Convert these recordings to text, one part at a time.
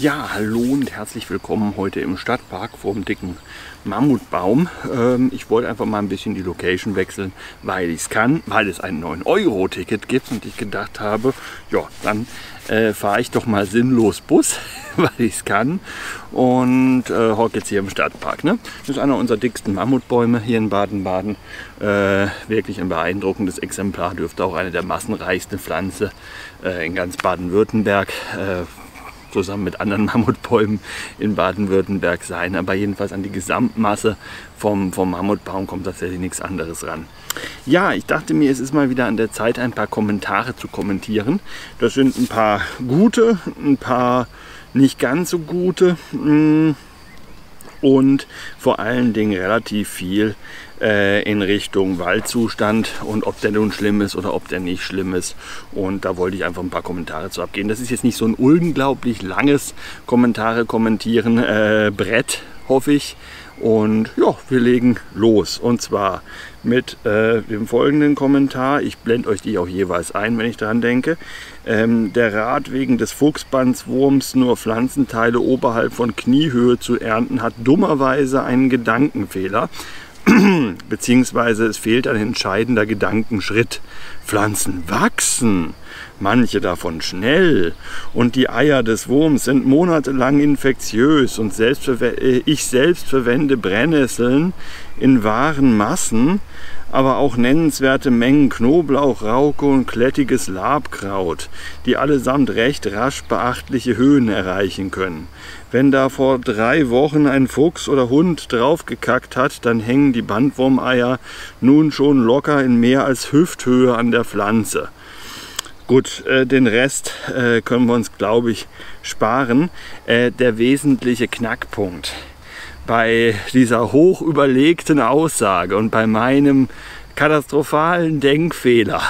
Ja, hallo und herzlich willkommen heute im Stadtpark vor dem dicken Mammutbaum. Ähm, ich wollte einfach mal ein bisschen die Location wechseln, weil ich es kann, weil es ein 9-Euro-Ticket gibt und ich gedacht habe, ja, dann äh, fahre ich doch mal sinnlos Bus, weil ich es kann und äh, hocke jetzt hier im Stadtpark. Ne? Das ist einer unserer dicksten Mammutbäume hier in Baden-Baden. Äh, wirklich ein beeindruckendes Exemplar, dürfte auch eine der massenreichsten Pflanzen äh, in ganz Baden-Württemberg äh, zusammen mit anderen Mammutbäumen in Baden-Württemberg sein. Aber jedenfalls an die Gesamtmasse vom, vom Mammutbaum kommt tatsächlich nichts anderes ran. Ja, ich dachte mir, es ist mal wieder an der Zeit, ein paar Kommentare zu kommentieren. Das sind ein paar gute, ein paar nicht ganz so gute mm, und vor allen Dingen relativ viel äh, in Richtung Waldzustand und ob der nun schlimm ist oder ob der nicht schlimm ist. Und da wollte ich einfach ein paar Kommentare zu abgeben. Das ist jetzt nicht so ein unglaublich langes Kommentare kommentieren äh, Brett, hoffe ich. Und ja, wir legen los. Und zwar mit äh, dem folgenden Kommentar. Ich blende euch die auch jeweils ein, wenn ich daran denke. Ähm, der Rat wegen des Fuchsbandswurms nur Pflanzenteile oberhalb von Kniehöhe zu ernten hat dummerweise einen Gedankenfehler. Beziehungsweise es fehlt ein entscheidender Gedankenschritt. Pflanzen wachsen, manche davon schnell, und die Eier des Wurms sind monatelang infektiös und selbst äh, ich selbst verwende Brennnesseln in wahren Massen, aber auch nennenswerte Mengen Knoblauch, Rauke und klettiges Labkraut, die allesamt recht rasch beachtliche Höhen erreichen können. Wenn da vor drei Wochen ein Fuchs oder Hund draufgekackt hat, dann hängen die Bandwurmeier nun schon locker in mehr als Hüfthöhe an der Pflanze. Gut, äh, den Rest äh, können wir uns, glaube ich, sparen. Äh, der wesentliche Knackpunkt bei dieser hoch überlegten Aussage und bei meinem katastrophalen Denkfehler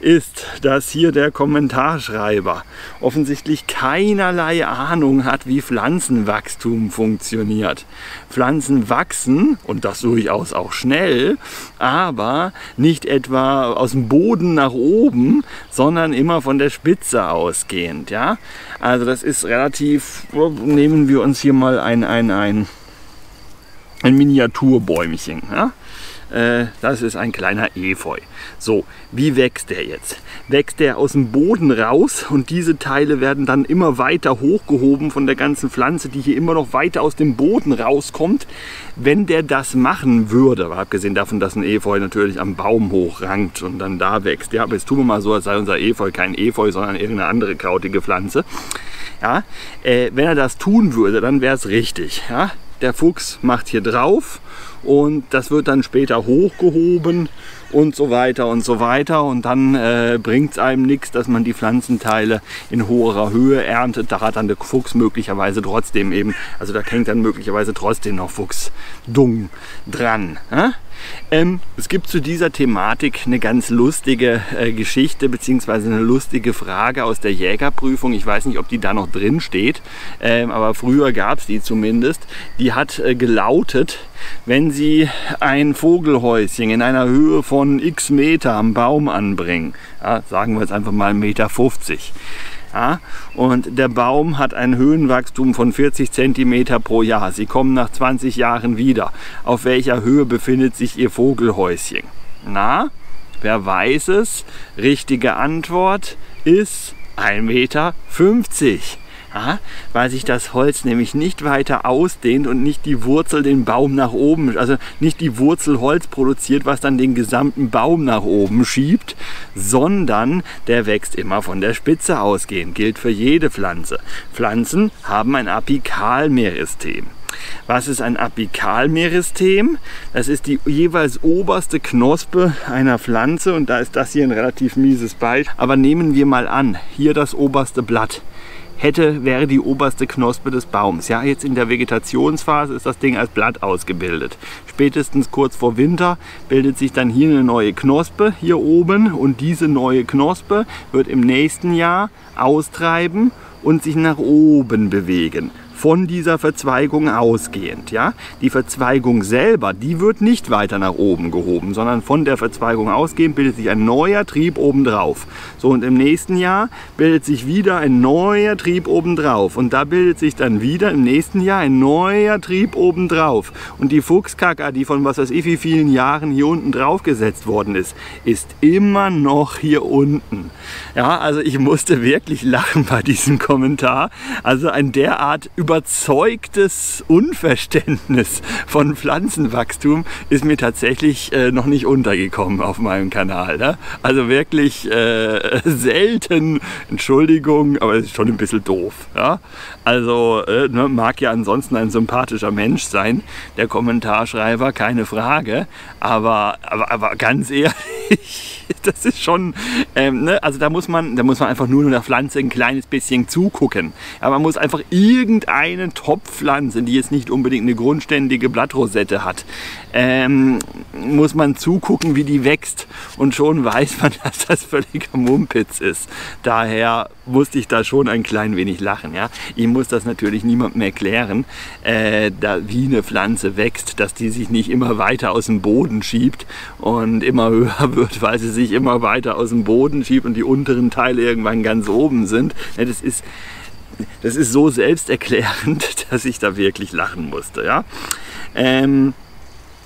ist, dass hier der Kommentarschreiber offensichtlich keinerlei Ahnung hat, wie Pflanzenwachstum funktioniert. Pflanzen wachsen, und das durchaus auch schnell, aber nicht etwa aus dem Boden nach oben, sondern immer von der Spitze ausgehend. Ja? Also das ist relativ, nehmen wir uns hier mal ein, ein, ein, ein Miniaturbäumchen. Ja? Äh, das ist ein kleiner Efeu. So, wie wächst der jetzt? Wächst der aus dem Boden raus und diese Teile werden dann immer weiter hochgehoben von der ganzen Pflanze, die hier immer noch weiter aus dem Boden rauskommt. Wenn der das machen würde, abgesehen davon, dass ein Efeu natürlich am Baum hochrankt und dann da wächst. Ja, aber jetzt tun wir mal so, als sei unser Efeu kein Efeu, sondern irgendeine andere krautige Pflanze. Ja, äh, wenn er das tun würde, dann wäre es richtig. Ja? Der Fuchs macht hier drauf und das wird dann später hochgehoben und so weiter und so weiter und dann äh, bringt es einem nichts, dass man die Pflanzenteile in hoher Höhe erntet. Da hat dann der Fuchs möglicherweise trotzdem eben, also da hängt dann möglicherweise trotzdem noch Fuchsdung dran. Äh? Ähm, es gibt zu dieser Thematik eine ganz lustige äh, Geschichte bzw. eine lustige Frage aus der Jägerprüfung. Ich weiß nicht, ob die da noch drin steht, ähm, aber früher gab es die zumindest. Die hat äh, gelautet, wenn Sie ein Vogelhäuschen in einer Höhe von x Meter am Baum anbringen, ja, sagen wir jetzt einfach mal 1,50 Meter, ja, und der Baum hat ein Höhenwachstum von 40 cm pro Jahr. Sie kommen nach 20 Jahren wieder. Auf welcher Höhe befindet sich Ihr Vogelhäuschen? Na, wer weiß es? Richtige Antwort ist 1,50 Meter. Ja, weil sich das Holz nämlich nicht weiter ausdehnt und nicht die Wurzel den Baum nach oben, also nicht die Wurzel Holz produziert, was dann den gesamten Baum nach oben schiebt, sondern der wächst immer von der Spitze ausgehend. Gilt für jede Pflanze. Pflanzen haben ein Apikalmeristem. Was ist ein Apikalmeristem? Das ist die jeweils oberste Knospe einer Pflanze und da ist das hier ein relativ mieses Beispiel. Aber nehmen wir mal an, hier das oberste Blatt hätte, wäre die oberste Knospe des Baums. Ja, jetzt in der Vegetationsphase ist das Ding als Blatt ausgebildet. Spätestens kurz vor Winter bildet sich dann hier eine neue Knospe hier oben und diese neue Knospe wird im nächsten Jahr austreiben und sich nach oben bewegen. Von dieser Verzweigung ausgehend. Ja? Die Verzweigung selber, die wird nicht weiter nach oben gehoben, sondern von der Verzweigung ausgehend bildet sich ein neuer Trieb obendrauf. So und im nächsten Jahr bildet sich wieder ein neuer Trieb obendrauf und da bildet sich dann wieder im nächsten Jahr ein neuer Trieb obendrauf. Und die Fuchskacker, die von was weiß ich wie vielen Jahren hier unten drauf gesetzt worden ist, ist immer noch hier unten. Ja, also ich musste wirklich lachen bei diesem Kommentar. Also ein derart überzeugtes Unverständnis von Pflanzenwachstum ist mir tatsächlich äh, noch nicht untergekommen auf meinem Kanal. Ne? Also wirklich äh, selten, Entschuldigung, aber es ist schon ein bisschen doof. Ja? Also äh, ne, mag ja ansonsten ein sympathischer Mensch sein, der Kommentarschreiber, keine Frage. Aber, aber, aber ganz ehrlich, das ist schon, ähm, ne? also da muss man, da muss man einfach nur der Pflanze ein kleines bisschen zugucken. Aber man muss einfach irgendeine Top-Pflanze, die jetzt nicht unbedingt eine grundständige Blattrosette hat, ähm, muss man zugucken, wie die wächst. Und schon weiß man, dass das völliger Mumpitz ist. Daher musste ich da schon ein klein wenig lachen. Ja? Ich muss das natürlich niemandem erklären, äh, da, wie eine Pflanze wächst, dass die sich nicht immer weiter aus dem Boden schiebt und immer höher wird, weil sie sich immer weiter aus dem Boden schiebt und die unteren Teile irgendwann ganz oben sind. Das ist das ist so selbsterklärend, dass ich da wirklich lachen musste. Ja? Ähm,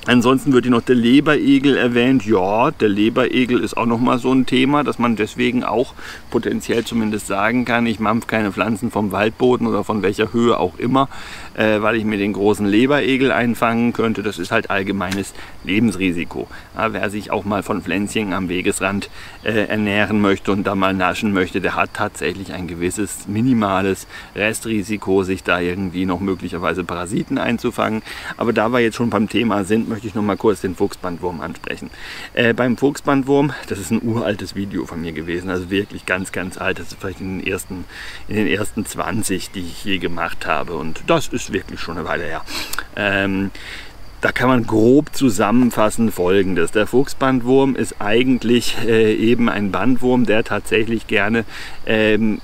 Ansonsten wird hier noch der Leberegel erwähnt. Ja, der Leberegel ist auch nochmal so ein Thema, dass man deswegen auch potenziell zumindest sagen kann, ich mampf keine Pflanzen vom Waldboden oder von welcher Höhe auch immer, äh, weil ich mir den großen Leberegel einfangen könnte. Das ist halt allgemeines Lebensrisiko. Ja, wer sich auch mal von Pflänzchen am Wegesrand äh, ernähren möchte und da mal naschen möchte, der hat tatsächlich ein gewisses minimales Restrisiko, sich da irgendwie noch möglicherweise Parasiten einzufangen. Aber da wir jetzt schon beim Thema sind, möchte ich noch mal kurz den Fuchsbandwurm ansprechen. Äh, beim Fuchsbandwurm, das ist ein uraltes Video von mir gewesen, also wirklich ganz, ganz alt. Das ist vielleicht in den ersten, in den ersten 20, die ich je gemacht habe. Und das ist wirklich schon eine Weile her. Ähm, da kann man grob zusammenfassen folgendes. Der Fuchsbandwurm ist eigentlich äh, eben ein Bandwurm, der tatsächlich gerne ähm,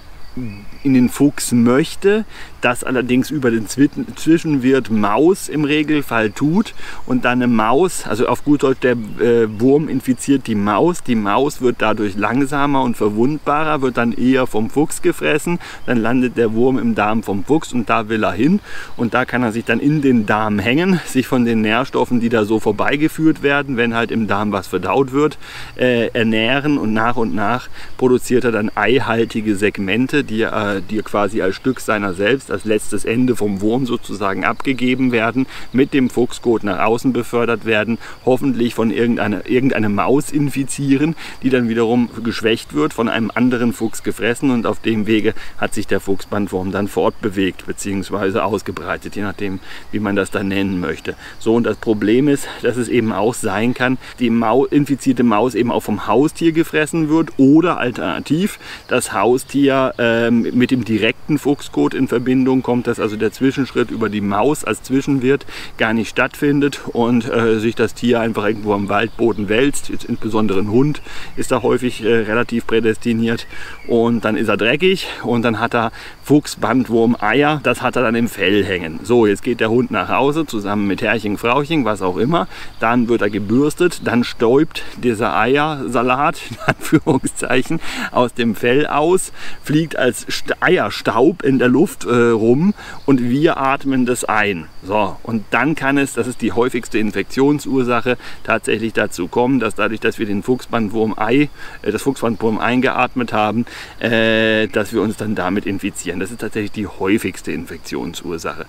in den Fuchs möchte, das allerdings über den Zwischenwirt Maus im Regelfall tut und dann eine Maus, also auf gut Deutsch der äh, Wurm infiziert die Maus, die Maus wird dadurch langsamer und verwundbarer, wird dann eher vom Fuchs gefressen, dann landet der Wurm im Darm vom Fuchs und da will er hin. Und da kann er sich dann in den Darm hängen, sich von den Nährstoffen, die da so vorbeigeführt werden, wenn halt im Darm was verdaut wird, äh, ernähren. Und nach und nach produziert er dann eihaltige Segmente, die er die quasi als Stück seiner selbst, als letztes Ende vom Wurm sozusagen abgegeben werden, mit dem Fuchskot nach außen befördert werden, hoffentlich von irgendeiner, irgendeine Maus infizieren, die dann wiederum geschwächt wird, von einem anderen Fuchs gefressen und auf dem Wege hat sich der Fuchsbandwurm dann fortbewegt bzw. ausgebreitet, je nachdem, wie man das dann nennen möchte. So und das Problem ist, dass es eben auch sein kann, die Mau infizierte Maus eben auch vom Haustier gefressen wird oder alternativ das Haustier ähm, mit dem direkten Fuchskot in Verbindung kommt, dass also der Zwischenschritt über die Maus als Zwischenwirt gar nicht stattfindet und äh, sich das Tier einfach irgendwo am Waldboden wälzt. Jetzt insbesondere ein Hund ist da häufig äh, relativ prädestiniert und dann ist er dreckig und dann hat er Fuchsbandwurm Eier, das hat er dann im Fell hängen. So, jetzt geht der Hund nach Hause zusammen mit Herrchen, Frauchen, was auch immer. Dann wird er gebürstet, dann stäubt dieser Eiersalat, in Anführungszeichen, aus dem Fell aus, fliegt als Eierstaub in der Luft äh, rum und wir atmen das ein. So, und dann kann es, das ist die häufigste Infektionsursache, tatsächlich dazu kommen, dass dadurch, dass wir den Fuchsbandwurm-Ei, äh, das Fuchsbandwurm eingeatmet haben, äh, dass wir uns dann damit infizieren. Das ist tatsächlich die häufigste Infektionsursache.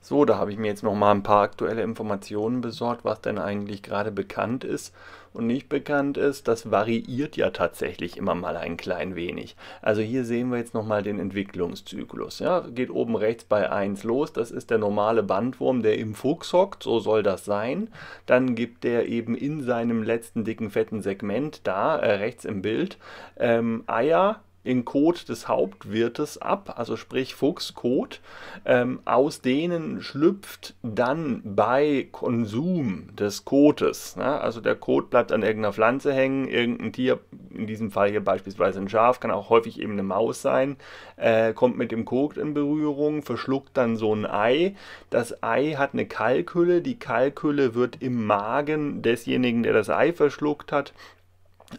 So, da habe ich mir jetzt noch mal ein paar aktuelle Informationen besorgt, was denn eigentlich gerade bekannt ist und nicht bekannt ist. Das variiert ja tatsächlich immer mal ein klein wenig. Also hier sehen wir jetzt noch mal den Entwicklungszyklus. Ja, geht oben rechts bei 1 los. Das ist der normale Bandwurm, der im Fuchs hockt. So soll das sein. Dann gibt der eben in seinem letzten dicken fetten Segment da äh, rechts im Bild ähm, Eier in Kot des Hauptwirtes ab, also sprich Fuchskot. Ähm, aus denen schlüpft dann bei Konsum des Kotes, ne? also der Kot bleibt an irgendeiner Pflanze hängen, irgendein Tier, in diesem Fall hier beispielsweise ein Schaf, kann auch häufig eben eine Maus sein, äh, kommt mit dem Kot in Berührung, verschluckt dann so ein Ei. Das Ei hat eine Kalkhülle, die Kalkhülle wird im Magen desjenigen, der das Ei verschluckt hat,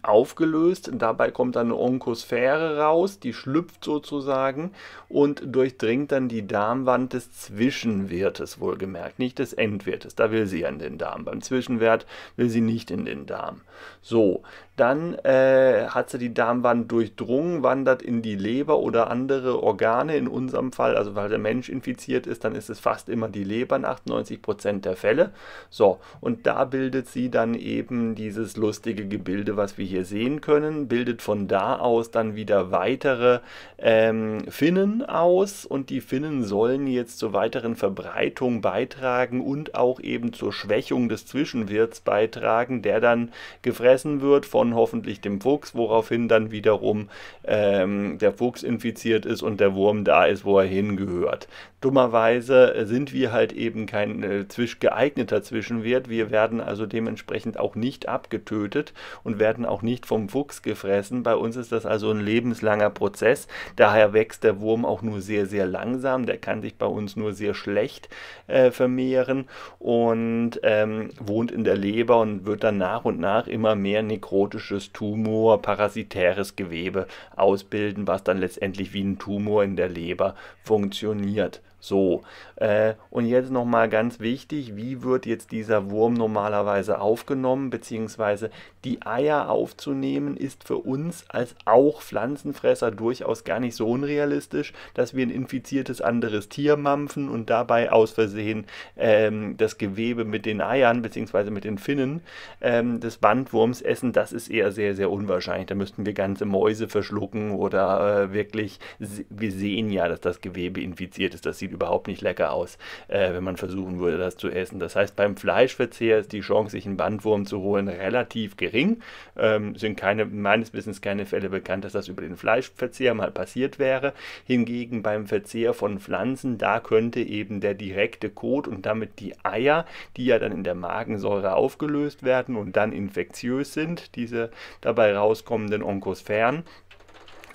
aufgelöst. Dabei kommt dann eine Onkosphäre raus, die schlüpft sozusagen und durchdringt dann die Darmwand des Zwischenwertes, wohlgemerkt, nicht des Endwertes. Da will sie ja in den Darm. Beim Zwischenwert will sie nicht in den Darm. So, dann äh, hat sie die Darmwand durchdrungen, wandert in die Leber oder andere Organe. In unserem Fall, also weil der Mensch infiziert ist, dann ist es fast immer die Leber in 98 Prozent der Fälle. So, und da bildet sie dann eben dieses lustige Gebilde, was wir hier sehen können, bildet von da aus dann wieder weitere ähm, Finnen aus und die Finnen sollen jetzt zur weiteren Verbreitung beitragen und auch eben zur Schwächung des Zwischenwirts beitragen, der dann gefressen wird von von hoffentlich dem Fuchs, woraufhin dann wiederum ähm, der Fuchs infiziert ist und der Wurm da ist, wo er hingehört. Dummerweise sind wir halt eben kein äh, geeigneter Zwischenwert. Wir werden also dementsprechend auch nicht abgetötet und werden auch nicht vom Fuchs gefressen. Bei uns ist das also ein lebenslanger Prozess. Daher wächst der Wurm auch nur sehr, sehr langsam. Der kann sich bei uns nur sehr schlecht äh, vermehren und ähm, wohnt in der Leber und wird dann nach und nach immer mehr nekrotisches Tumor, parasitäres Gewebe ausbilden, was dann letztendlich wie ein Tumor in der Leber funktioniert. So, äh, und jetzt nochmal ganz wichtig, wie wird jetzt dieser Wurm normalerweise aufgenommen, beziehungsweise die Eier aufzunehmen, ist für uns als auch Pflanzenfresser durchaus gar nicht so unrealistisch, dass wir ein infiziertes anderes Tier mampfen und dabei aus Versehen ähm, das Gewebe mit den Eiern, beziehungsweise mit den Finnen ähm, des Bandwurms essen. Das ist eher sehr, sehr unwahrscheinlich. Da müssten wir ganze Mäuse verschlucken oder äh, wirklich, wir sehen ja, dass das Gewebe infiziert ist. Das sieht überhaupt nicht lecker aus, äh, wenn man versuchen würde, das zu essen. Das heißt, beim Fleischverzehr ist die Chance, sich einen Bandwurm zu holen, relativ gering. Ähm, sind keine, meines Wissens keine Fälle bekannt, dass das über den Fleischverzehr mal passiert wäre. Hingegen beim Verzehr von Pflanzen, da könnte eben der direkte Kot und damit die Eier, die ja dann in der Magensäure aufgelöst werden und dann infektiös sind, diese dabei rauskommenden Onkosphären,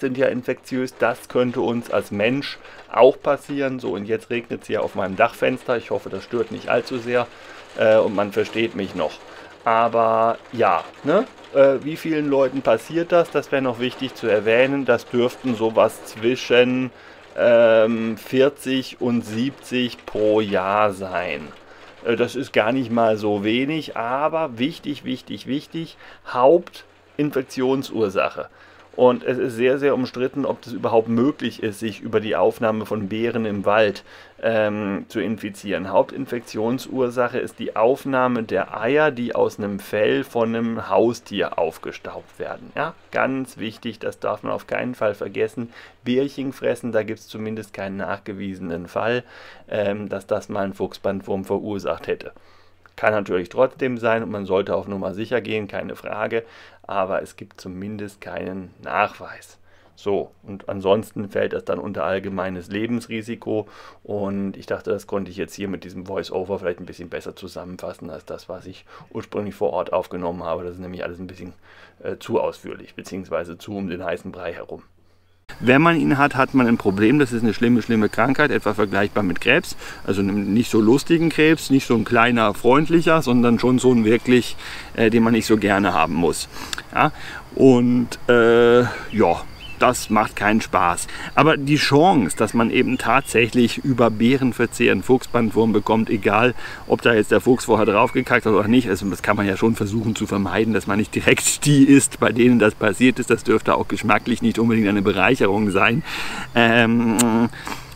sind ja infektiös. Das könnte uns als Mensch auch passieren. So, und jetzt regnet es ja auf meinem Dachfenster. Ich hoffe, das stört nicht allzu sehr äh, und man versteht mich noch. Aber ja, ne? Äh, wie vielen Leuten passiert das? Das wäre noch wichtig zu erwähnen. Das dürften sowas zwischen ähm, 40 und 70 pro Jahr sein. Äh, das ist gar nicht mal so wenig, aber wichtig, wichtig, wichtig, Hauptinfektionsursache. Und es ist sehr, sehr umstritten, ob das überhaupt möglich ist, sich über die Aufnahme von Bären im Wald ähm, zu infizieren. Hauptinfektionsursache ist die Aufnahme der Eier, die aus einem Fell von einem Haustier aufgestaubt werden. Ja, ganz wichtig, das darf man auf keinen Fall vergessen. Bärchen fressen, da gibt es zumindest keinen nachgewiesenen Fall, ähm, dass das mal ein Fuchsbandwurm verursacht hätte. Kann natürlich trotzdem sein und man sollte auf Nummer sicher gehen, keine Frage, aber es gibt zumindest keinen Nachweis. So, und ansonsten fällt das dann unter allgemeines Lebensrisiko und ich dachte, das konnte ich jetzt hier mit diesem Voice-Over vielleicht ein bisschen besser zusammenfassen als das, was ich ursprünglich vor Ort aufgenommen habe. Das ist nämlich alles ein bisschen äh, zu ausführlich, beziehungsweise zu um den heißen Brei herum. Wenn man ihn hat, hat man ein Problem. Das ist eine schlimme, schlimme Krankheit, etwa vergleichbar mit Krebs. Also nicht so lustigen Krebs, nicht so ein kleiner, freundlicher, sondern schon so ein wirklich, äh, den man nicht so gerne haben muss. Ja? Und äh, ja, das macht keinen Spaß. Aber die Chance, dass man eben tatsächlich über Bärenverzehr einen Fuchsbandwurm bekommt, egal ob da jetzt der Fuchs vorher draufgekackt hat oder nicht, also das kann man ja schon versuchen zu vermeiden, dass man nicht direkt die isst, bei denen das passiert ist. Das dürfte auch geschmacklich nicht unbedingt eine Bereicherung sein. Ähm,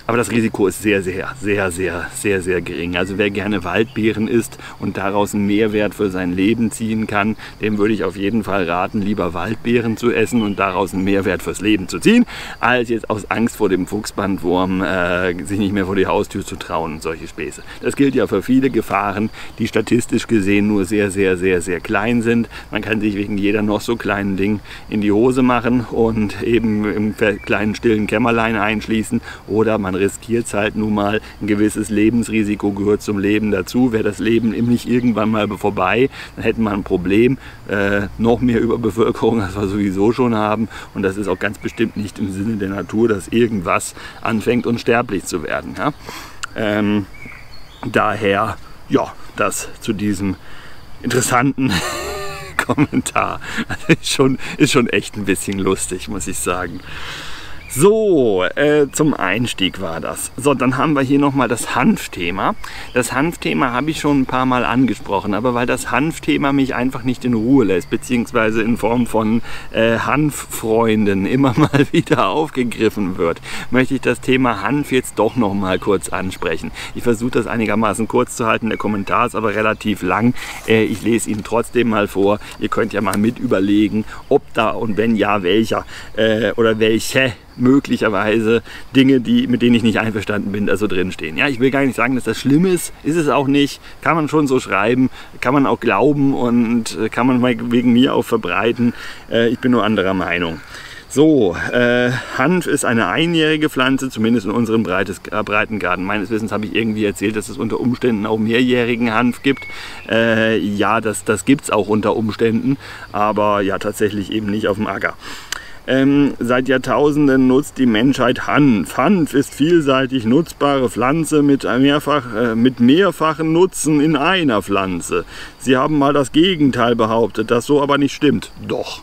Aber das Risiko ist sehr, sehr, sehr, sehr, sehr, sehr gering. Also wer gerne Waldbeeren isst und daraus einen Mehrwert für sein Leben ziehen kann, dem würde ich auf jeden Fall raten, lieber Waldbeeren zu essen und daraus einen Mehrwert fürs Leben zu ziehen, als jetzt aus Angst vor dem Fuchsbandwurm äh, sich nicht mehr vor die Haustür zu trauen und solche Späße. Das gilt ja für viele Gefahren, die statistisch gesehen nur sehr, sehr, sehr, sehr klein sind. Man kann sich wegen jeder noch so kleinen Ding in die Hose machen und eben im kleinen stillen Kämmerlein einschließen oder man riskiert es halt nun mal, ein gewisses Lebensrisiko gehört zum Leben dazu. Wäre das Leben nicht irgendwann mal vorbei, dann hätten wir ein Problem, äh, noch mehr Überbevölkerung, als wir sowieso schon haben und das ist auch ganz bestimmt nicht im Sinne der Natur, dass irgendwas anfängt unsterblich zu werden. Ja? Ähm, daher, ja, das zu diesem interessanten Kommentar. Also ist, schon, ist schon echt ein bisschen lustig, muss ich sagen. So, äh, zum Einstieg war das. So, dann haben wir hier nochmal das Hanfthema. Das Hanfthema habe ich schon ein paar Mal angesprochen, aber weil das Hanfthema mich einfach nicht in Ruhe lässt, beziehungsweise in Form von äh, Hanffreunden immer mal wieder aufgegriffen wird, möchte ich das Thema Hanf jetzt doch nochmal kurz ansprechen. Ich versuche das einigermaßen kurz zu halten, der Kommentar ist aber relativ lang. Äh, ich lese ihn trotzdem mal vor. Ihr könnt ja mal mit überlegen, ob da und wenn ja, welcher äh, oder welche möglicherweise Dinge, die, mit denen ich nicht einverstanden bin, da so drinstehen. Ja, ich will gar nicht sagen, dass das schlimm ist, ist es auch nicht, kann man schon so schreiben, kann man auch glauben und äh, kann man wegen mir auch verbreiten. Äh, ich bin nur anderer Meinung. So, äh, Hanf ist eine einjährige Pflanze, zumindest in unserem Breites, äh, Breitengarten. Meines Wissens habe ich irgendwie erzählt, dass es unter Umständen auch mehrjährigen Hanf gibt. Äh, ja, das, das gibt es auch unter Umständen, aber ja tatsächlich eben nicht auf dem Acker. Ähm, seit Jahrtausenden nutzt die Menschheit Hanf. Hanf ist vielseitig nutzbare Pflanze mit, mehrfach, äh, mit mehrfachen Nutzen in einer Pflanze. Sie haben mal das Gegenteil behauptet, das so aber nicht stimmt. Doch.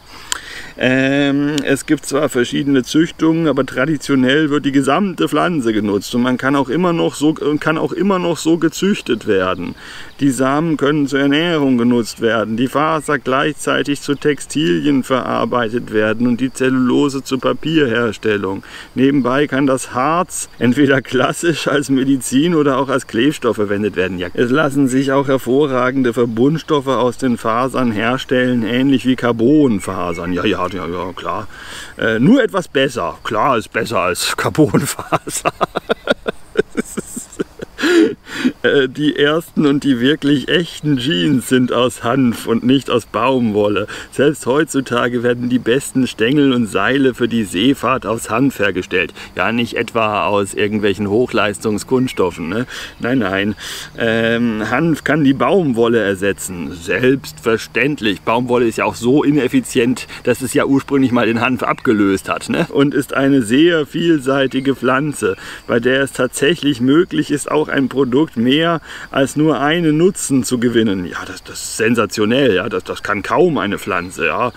Ähm, es gibt zwar verschiedene Züchtungen, aber traditionell wird die gesamte Pflanze genutzt und man kann auch immer noch so, kann auch immer noch so gezüchtet werden. Die Samen können zur Ernährung genutzt werden, die Faser gleichzeitig zu Textilien verarbeitet werden und die Zellulose zur Papierherstellung. Nebenbei kann das Harz entweder klassisch als Medizin oder auch als Klebstoff verwendet werden. Ja, es lassen sich auch hervorragende Verbundstoffe aus den Fasern herstellen, ähnlich wie Carbonfasern. Ja, ja, ja, ja klar. Äh, nur etwas besser. Klar ist besser als Carbonfaser. Äh, die ersten und die wirklich echten Jeans sind aus Hanf und nicht aus Baumwolle. Selbst heutzutage werden die besten Stängel und Seile für die Seefahrt aus Hanf hergestellt. Ja, nicht etwa aus irgendwelchen Hochleistungskunststoffen. Ne? Nein, nein. Ähm, Hanf kann die Baumwolle ersetzen. Selbstverständlich. Baumwolle ist ja auch so ineffizient, dass es ja ursprünglich mal den Hanf abgelöst hat. Ne? Und ist eine sehr vielseitige Pflanze, bei der es tatsächlich möglich ist, auch ein Produkt mehr mehr als nur einen Nutzen zu gewinnen. Ja, das, das ist sensationell, ja, das, das kann kaum eine Pflanze. Ja.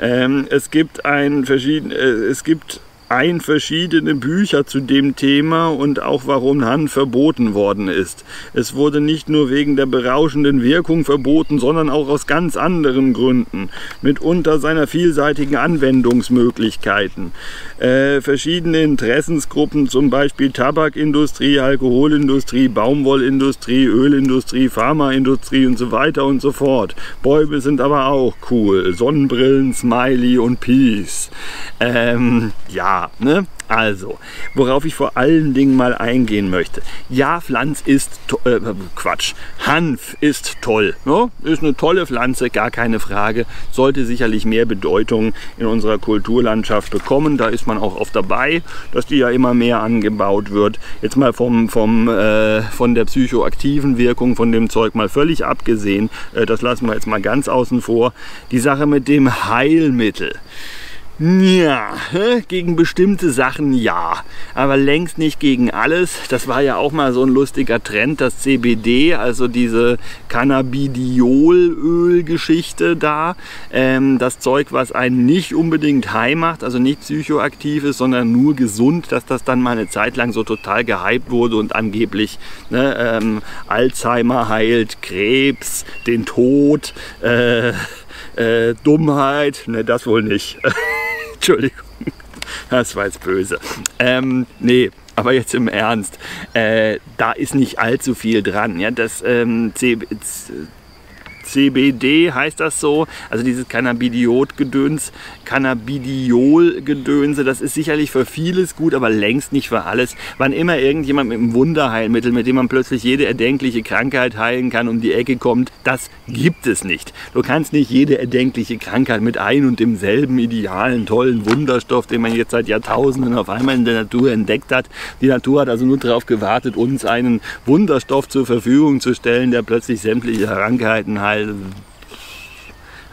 Ähm, es gibt ein verschieden, äh, es gibt ein verschiedene Bücher zu dem Thema und auch warum Hanf verboten worden ist. Es wurde nicht nur wegen der berauschenden Wirkung verboten, sondern auch aus ganz anderen Gründen, mitunter seiner vielseitigen Anwendungsmöglichkeiten. Äh, verschiedene Interessensgruppen, zum Beispiel Tabakindustrie, Alkoholindustrie, Baumwollindustrie, Ölindustrie, Pharmaindustrie und so weiter und so fort. Bäume sind aber auch cool. Sonnenbrillen, Smiley und Peace. Ähm, ja, ne? Also, worauf ich vor allen Dingen mal eingehen möchte. Ja, Pflanz ist, äh, Quatsch, Hanf ist toll. Ne? Ist eine tolle Pflanze, gar keine Frage. Sollte sicherlich mehr Bedeutung in unserer Kulturlandschaft bekommen. Da ist man auch oft dabei, dass die ja immer mehr angebaut wird. Jetzt mal vom, vom, äh, von der psychoaktiven Wirkung von dem Zeug mal völlig abgesehen. Äh, das lassen wir jetzt mal ganz außen vor. Die Sache mit dem Heilmittel. Ja, gegen bestimmte Sachen ja, aber längst nicht gegen alles. Das war ja auch mal so ein lustiger Trend, das CBD, also diese Cannabidiolöl-Geschichte da. Ähm, das Zeug, was einen nicht unbedingt high macht, also nicht psychoaktiv ist, sondern nur gesund, dass das dann mal eine Zeit lang so total gehypt wurde und angeblich ne, ähm, Alzheimer heilt, Krebs, den Tod, äh, äh, Dummheit, ne, das wohl nicht. Entschuldigung. Das war jetzt böse. Ähm, nee, aber jetzt im Ernst, äh, da ist nicht allzu viel dran. Ja, das ähm, CBD heißt das so, also dieses Cannabidiol-Gedöns, Cannabidiol-Gedönse, das ist sicherlich für vieles gut, aber längst nicht für alles. Wann immer irgendjemand mit einem Wunderheilmittel, mit dem man plötzlich jede erdenkliche Krankheit heilen kann, um die Ecke kommt, das gibt es nicht. Du kannst nicht jede erdenkliche Krankheit mit ein und demselben idealen, tollen Wunderstoff, den man jetzt seit Jahrtausenden auf einmal in der Natur entdeckt hat. Die Natur hat also nur darauf gewartet, uns einen Wunderstoff zur Verfügung zu stellen, der plötzlich sämtliche Krankheiten heilt weil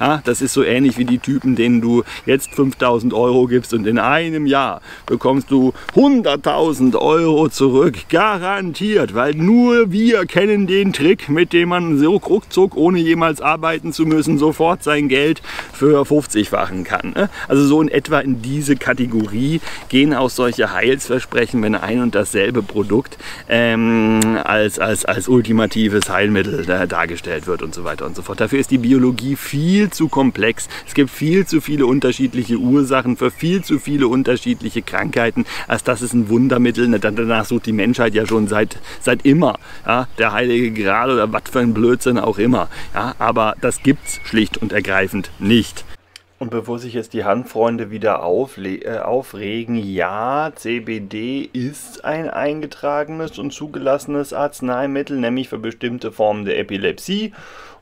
ja, das ist so ähnlich wie die Typen, denen du jetzt 5000 Euro gibst und in einem Jahr bekommst du 100.000 Euro zurück. Garantiert, weil nur wir kennen den Trick, mit dem man so ruckzuck, ohne jemals arbeiten zu müssen, sofort sein Geld für 50-fachen kann. Ne? Also so in etwa in diese Kategorie gehen auch solche Heilsversprechen, wenn ein und dasselbe Produkt ähm, als, als, als ultimatives Heilmittel äh, dargestellt wird und so weiter und so fort. Dafür ist die Biologie viel zu komplex. Es gibt viel zu viele unterschiedliche Ursachen für viel zu viele unterschiedliche Krankheiten, als dass es ein Wundermittel. Danach sucht die Menschheit ja schon seit, seit immer. Ja, der Heilige Gral oder was für ein Blödsinn auch immer. Ja, aber das gibt es schlicht und ergreifend nicht. Und bevor sich jetzt die Handfreunde wieder äh, aufregen, ja, CBD ist ein eingetragenes und zugelassenes Arzneimittel, nämlich für bestimmte Formen der Epilepsie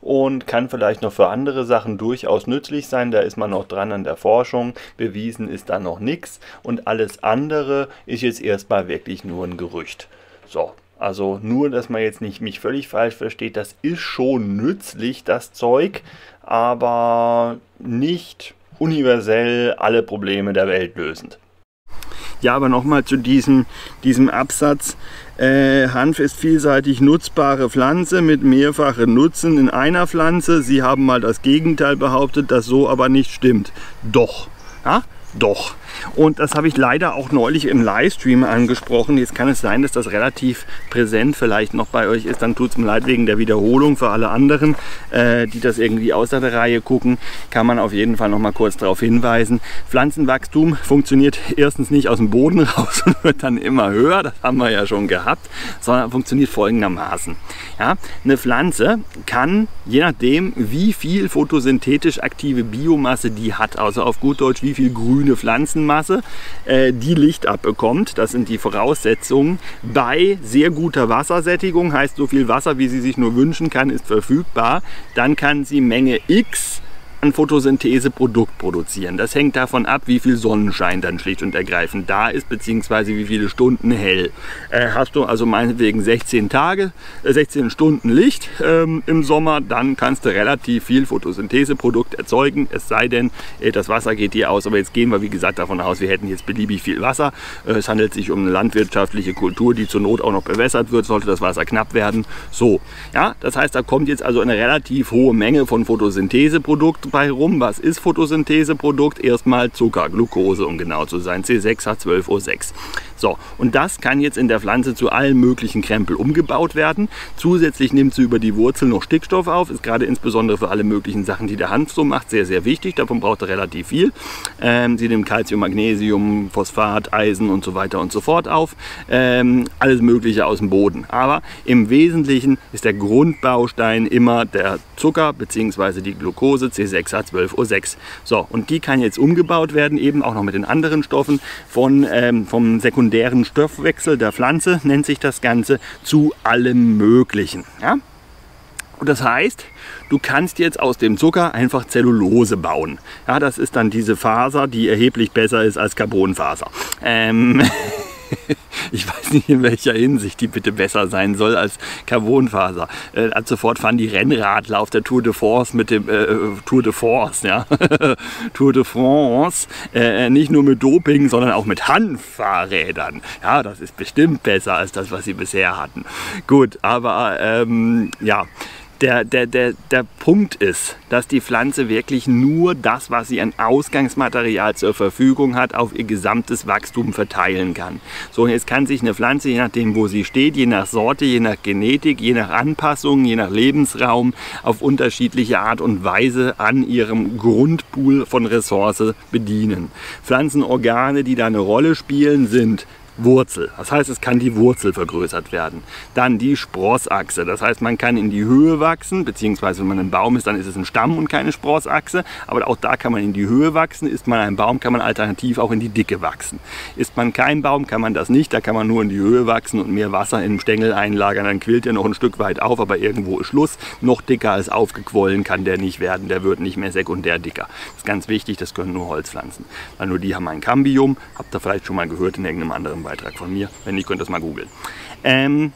und kann vielleicht noch für andere Sachen durchaus nützlich sein. Da ist man noch dran an der Forschung. Bewiesen ist da noch nichts. Und alles andere ist jetzt erstmal wirklich nur ein Gerücht. So, also nur, dass man jetzt nicht mich völlig falsch versteht, das ist schon nützlich, das Zeug, aber nicht universell alle Probleme der Welt lösend. Ja, aber nochmal zu diesem, diesem Absatz. Äh, Hanf ist vielseitig nutzbare Pflanze mit mehrfachen Nutzen in einer Pflanze. Sie haben mal das Gegenteil behauptet, das so aber nicht stimmt. Doch. Ja? Doch. Und das habe ich leider auch neulich im Livestream angesprochen. Jetzt kann es sein, dass das relativ präsent vielleicht noch bei euch ist. Dann tut es mir leid wegen der Wiederholung. Für alle anderen, äh, die das irgendwie außer der Reihe gucken, kann man auf jeden Fall noch mal kurz darauf hinweisen. Pflanzenwachstum funktioniert erstens nicht aus dem Boden raus und wird dann immer höher. Das haben wir ja schon gehabt. Sondern funktioniert folgendermaßen. Ja, eine Pflanze kann, je nachdem, wie viel photosynthetisch aktive Biomasse die hat, also auf gut Deutsch, wie viel grüne Pflanzen Pflanzenmasse, äh, die Licht abbekommt. Das sind die Voraussetzungen. Bei sehr guter Wassersättigung, heißt so viel Wasser, wie sie sich nur wünschen kann, ist verfügbar. Dann kann sie Menge X an Photosyntheseprodukt produzieren. Das hängt davon ab, wie viel Sonnenschein dann schlicht und ergreifend da ist, beziehungsweise wie viele Stunden hell. Äh, hast du also meinetwegen 16 Tage, äh, 16 Stunden Licht ähm, im Sommer, dann kannst du relativ viel Photosyntheseprodukt erzeugen, es sei denn, äh, das Wasser geht dir aus. Aber jetzt gehen wir, wie gesagt, davon aus, wir hätten jetzt beliebig viel Wasser. Äh, es handelt sich um eine landwirtschaftliche Kultur, die zur Not auch noch bewässert wird, sollte das Wasser knapp werden. So, ja, das heißt, da kommt jetzt also eine relativ hohe Menge von Photosyntheseprodukt bei rum. Was ist Photosyntheseprodukt? Erstmal Zucker, Glucose, um genau zu sein. C6H12O6. So, und das kann jetzt in der Pflanze zu allen möglichen Krempel umgebaut werden. Zusätzlich nimmt sie über die Wurzel noch Stickstoff auf. Ist gerade insbesondere für alle möglichen Sachen, die der Hanf so macht, sehr, sehr wichtig. Davon braucht er relativ viel. Ähm, sie nimmt Calcium, Magnesium, Phosphat, Eisen und so weiter und so fort auf. Ähm, alles Mögliche aus dem Boden. Aber im Wesentlichen ist der Grundbaustein immer der Zucker bzw. die Glucose C6 6H12O6. So, und die kann jetzt umgebaut werden, eben auch noch mit den anderen Stoffen von, ähm, vom sekundären Stoffwechsel der Pflanze, nennt sich das Ganze, zu allem Möglichen. Ja? Und das heißt, du kannst jetzt aus dem Zucker einfach Zellulose bauen. Ja, das ist dann diese Faser, die erheblich besser ist als Carbonfaser. Ähm ich weiß nicht, in welcher Hinsicht die bitte besser sein soll als Carbonfaser. Äh, ab sofort fahren die Rennradler auf der Tour de France mit dem äh, Tour de France, ja. Tour de France, äh, nicht nur mit Doping, sondern auch mit Handfahrrädern. Ja, das ist bestimmt besser als das, was sie bisher hatten. Gut, aber ähm, ja der, der, der, der Punkt ist, dass die Pflanze wirklich nur das, was sie an Ausgangsmaterial zur Verfügung hat, auf ihr gesamtes Wachstum verteilen kann. So, jetzt kann sich eine Pflanze, je nachdem, wo sie steht, je nach Sorte, je nach Genetik, je nach Anpassung, je nach Lebensraum, auf unterschiedliche Art und Weise an ihrem Grundpool von Ressource bedienen. Pflanzenorgane, die da eine Rolle spielen, sind Wurzel. Das heißt, es kann die Wurzel vergrößert werden. Dann die Sprossachse. Das heißt, man kann in die Höhe wachsen, beziehungsweise wenn man ein Baum ist, dann ist es ein Stamm und keine Sprossachse. Aber auch da kann man in die Höhe wachsen. Ist man ein Baum, kann man alternativ auch in die Dicke wachsen. Ist man kein Baum, kann man das nicht. Da kann man nur in die Höhe wachsen und mehr Wasser den Stängel einlagern. Dann quillt er noch ein Stück weit auf, aber irgendwo ist Schluss. Noch dicker als aufgequollen kann der nicht werden. Der wird nicht mehr sekundär dicker. Das ist ganz wichtig, das können nur Holzpflanzen. Weil nur die haben ein Cambium. Habt ihr vielleicht schon mal gehört in irgendeinem anderen Beitrag von mir. Wenn nicht, könnt ihr das mal googeln. Ähm,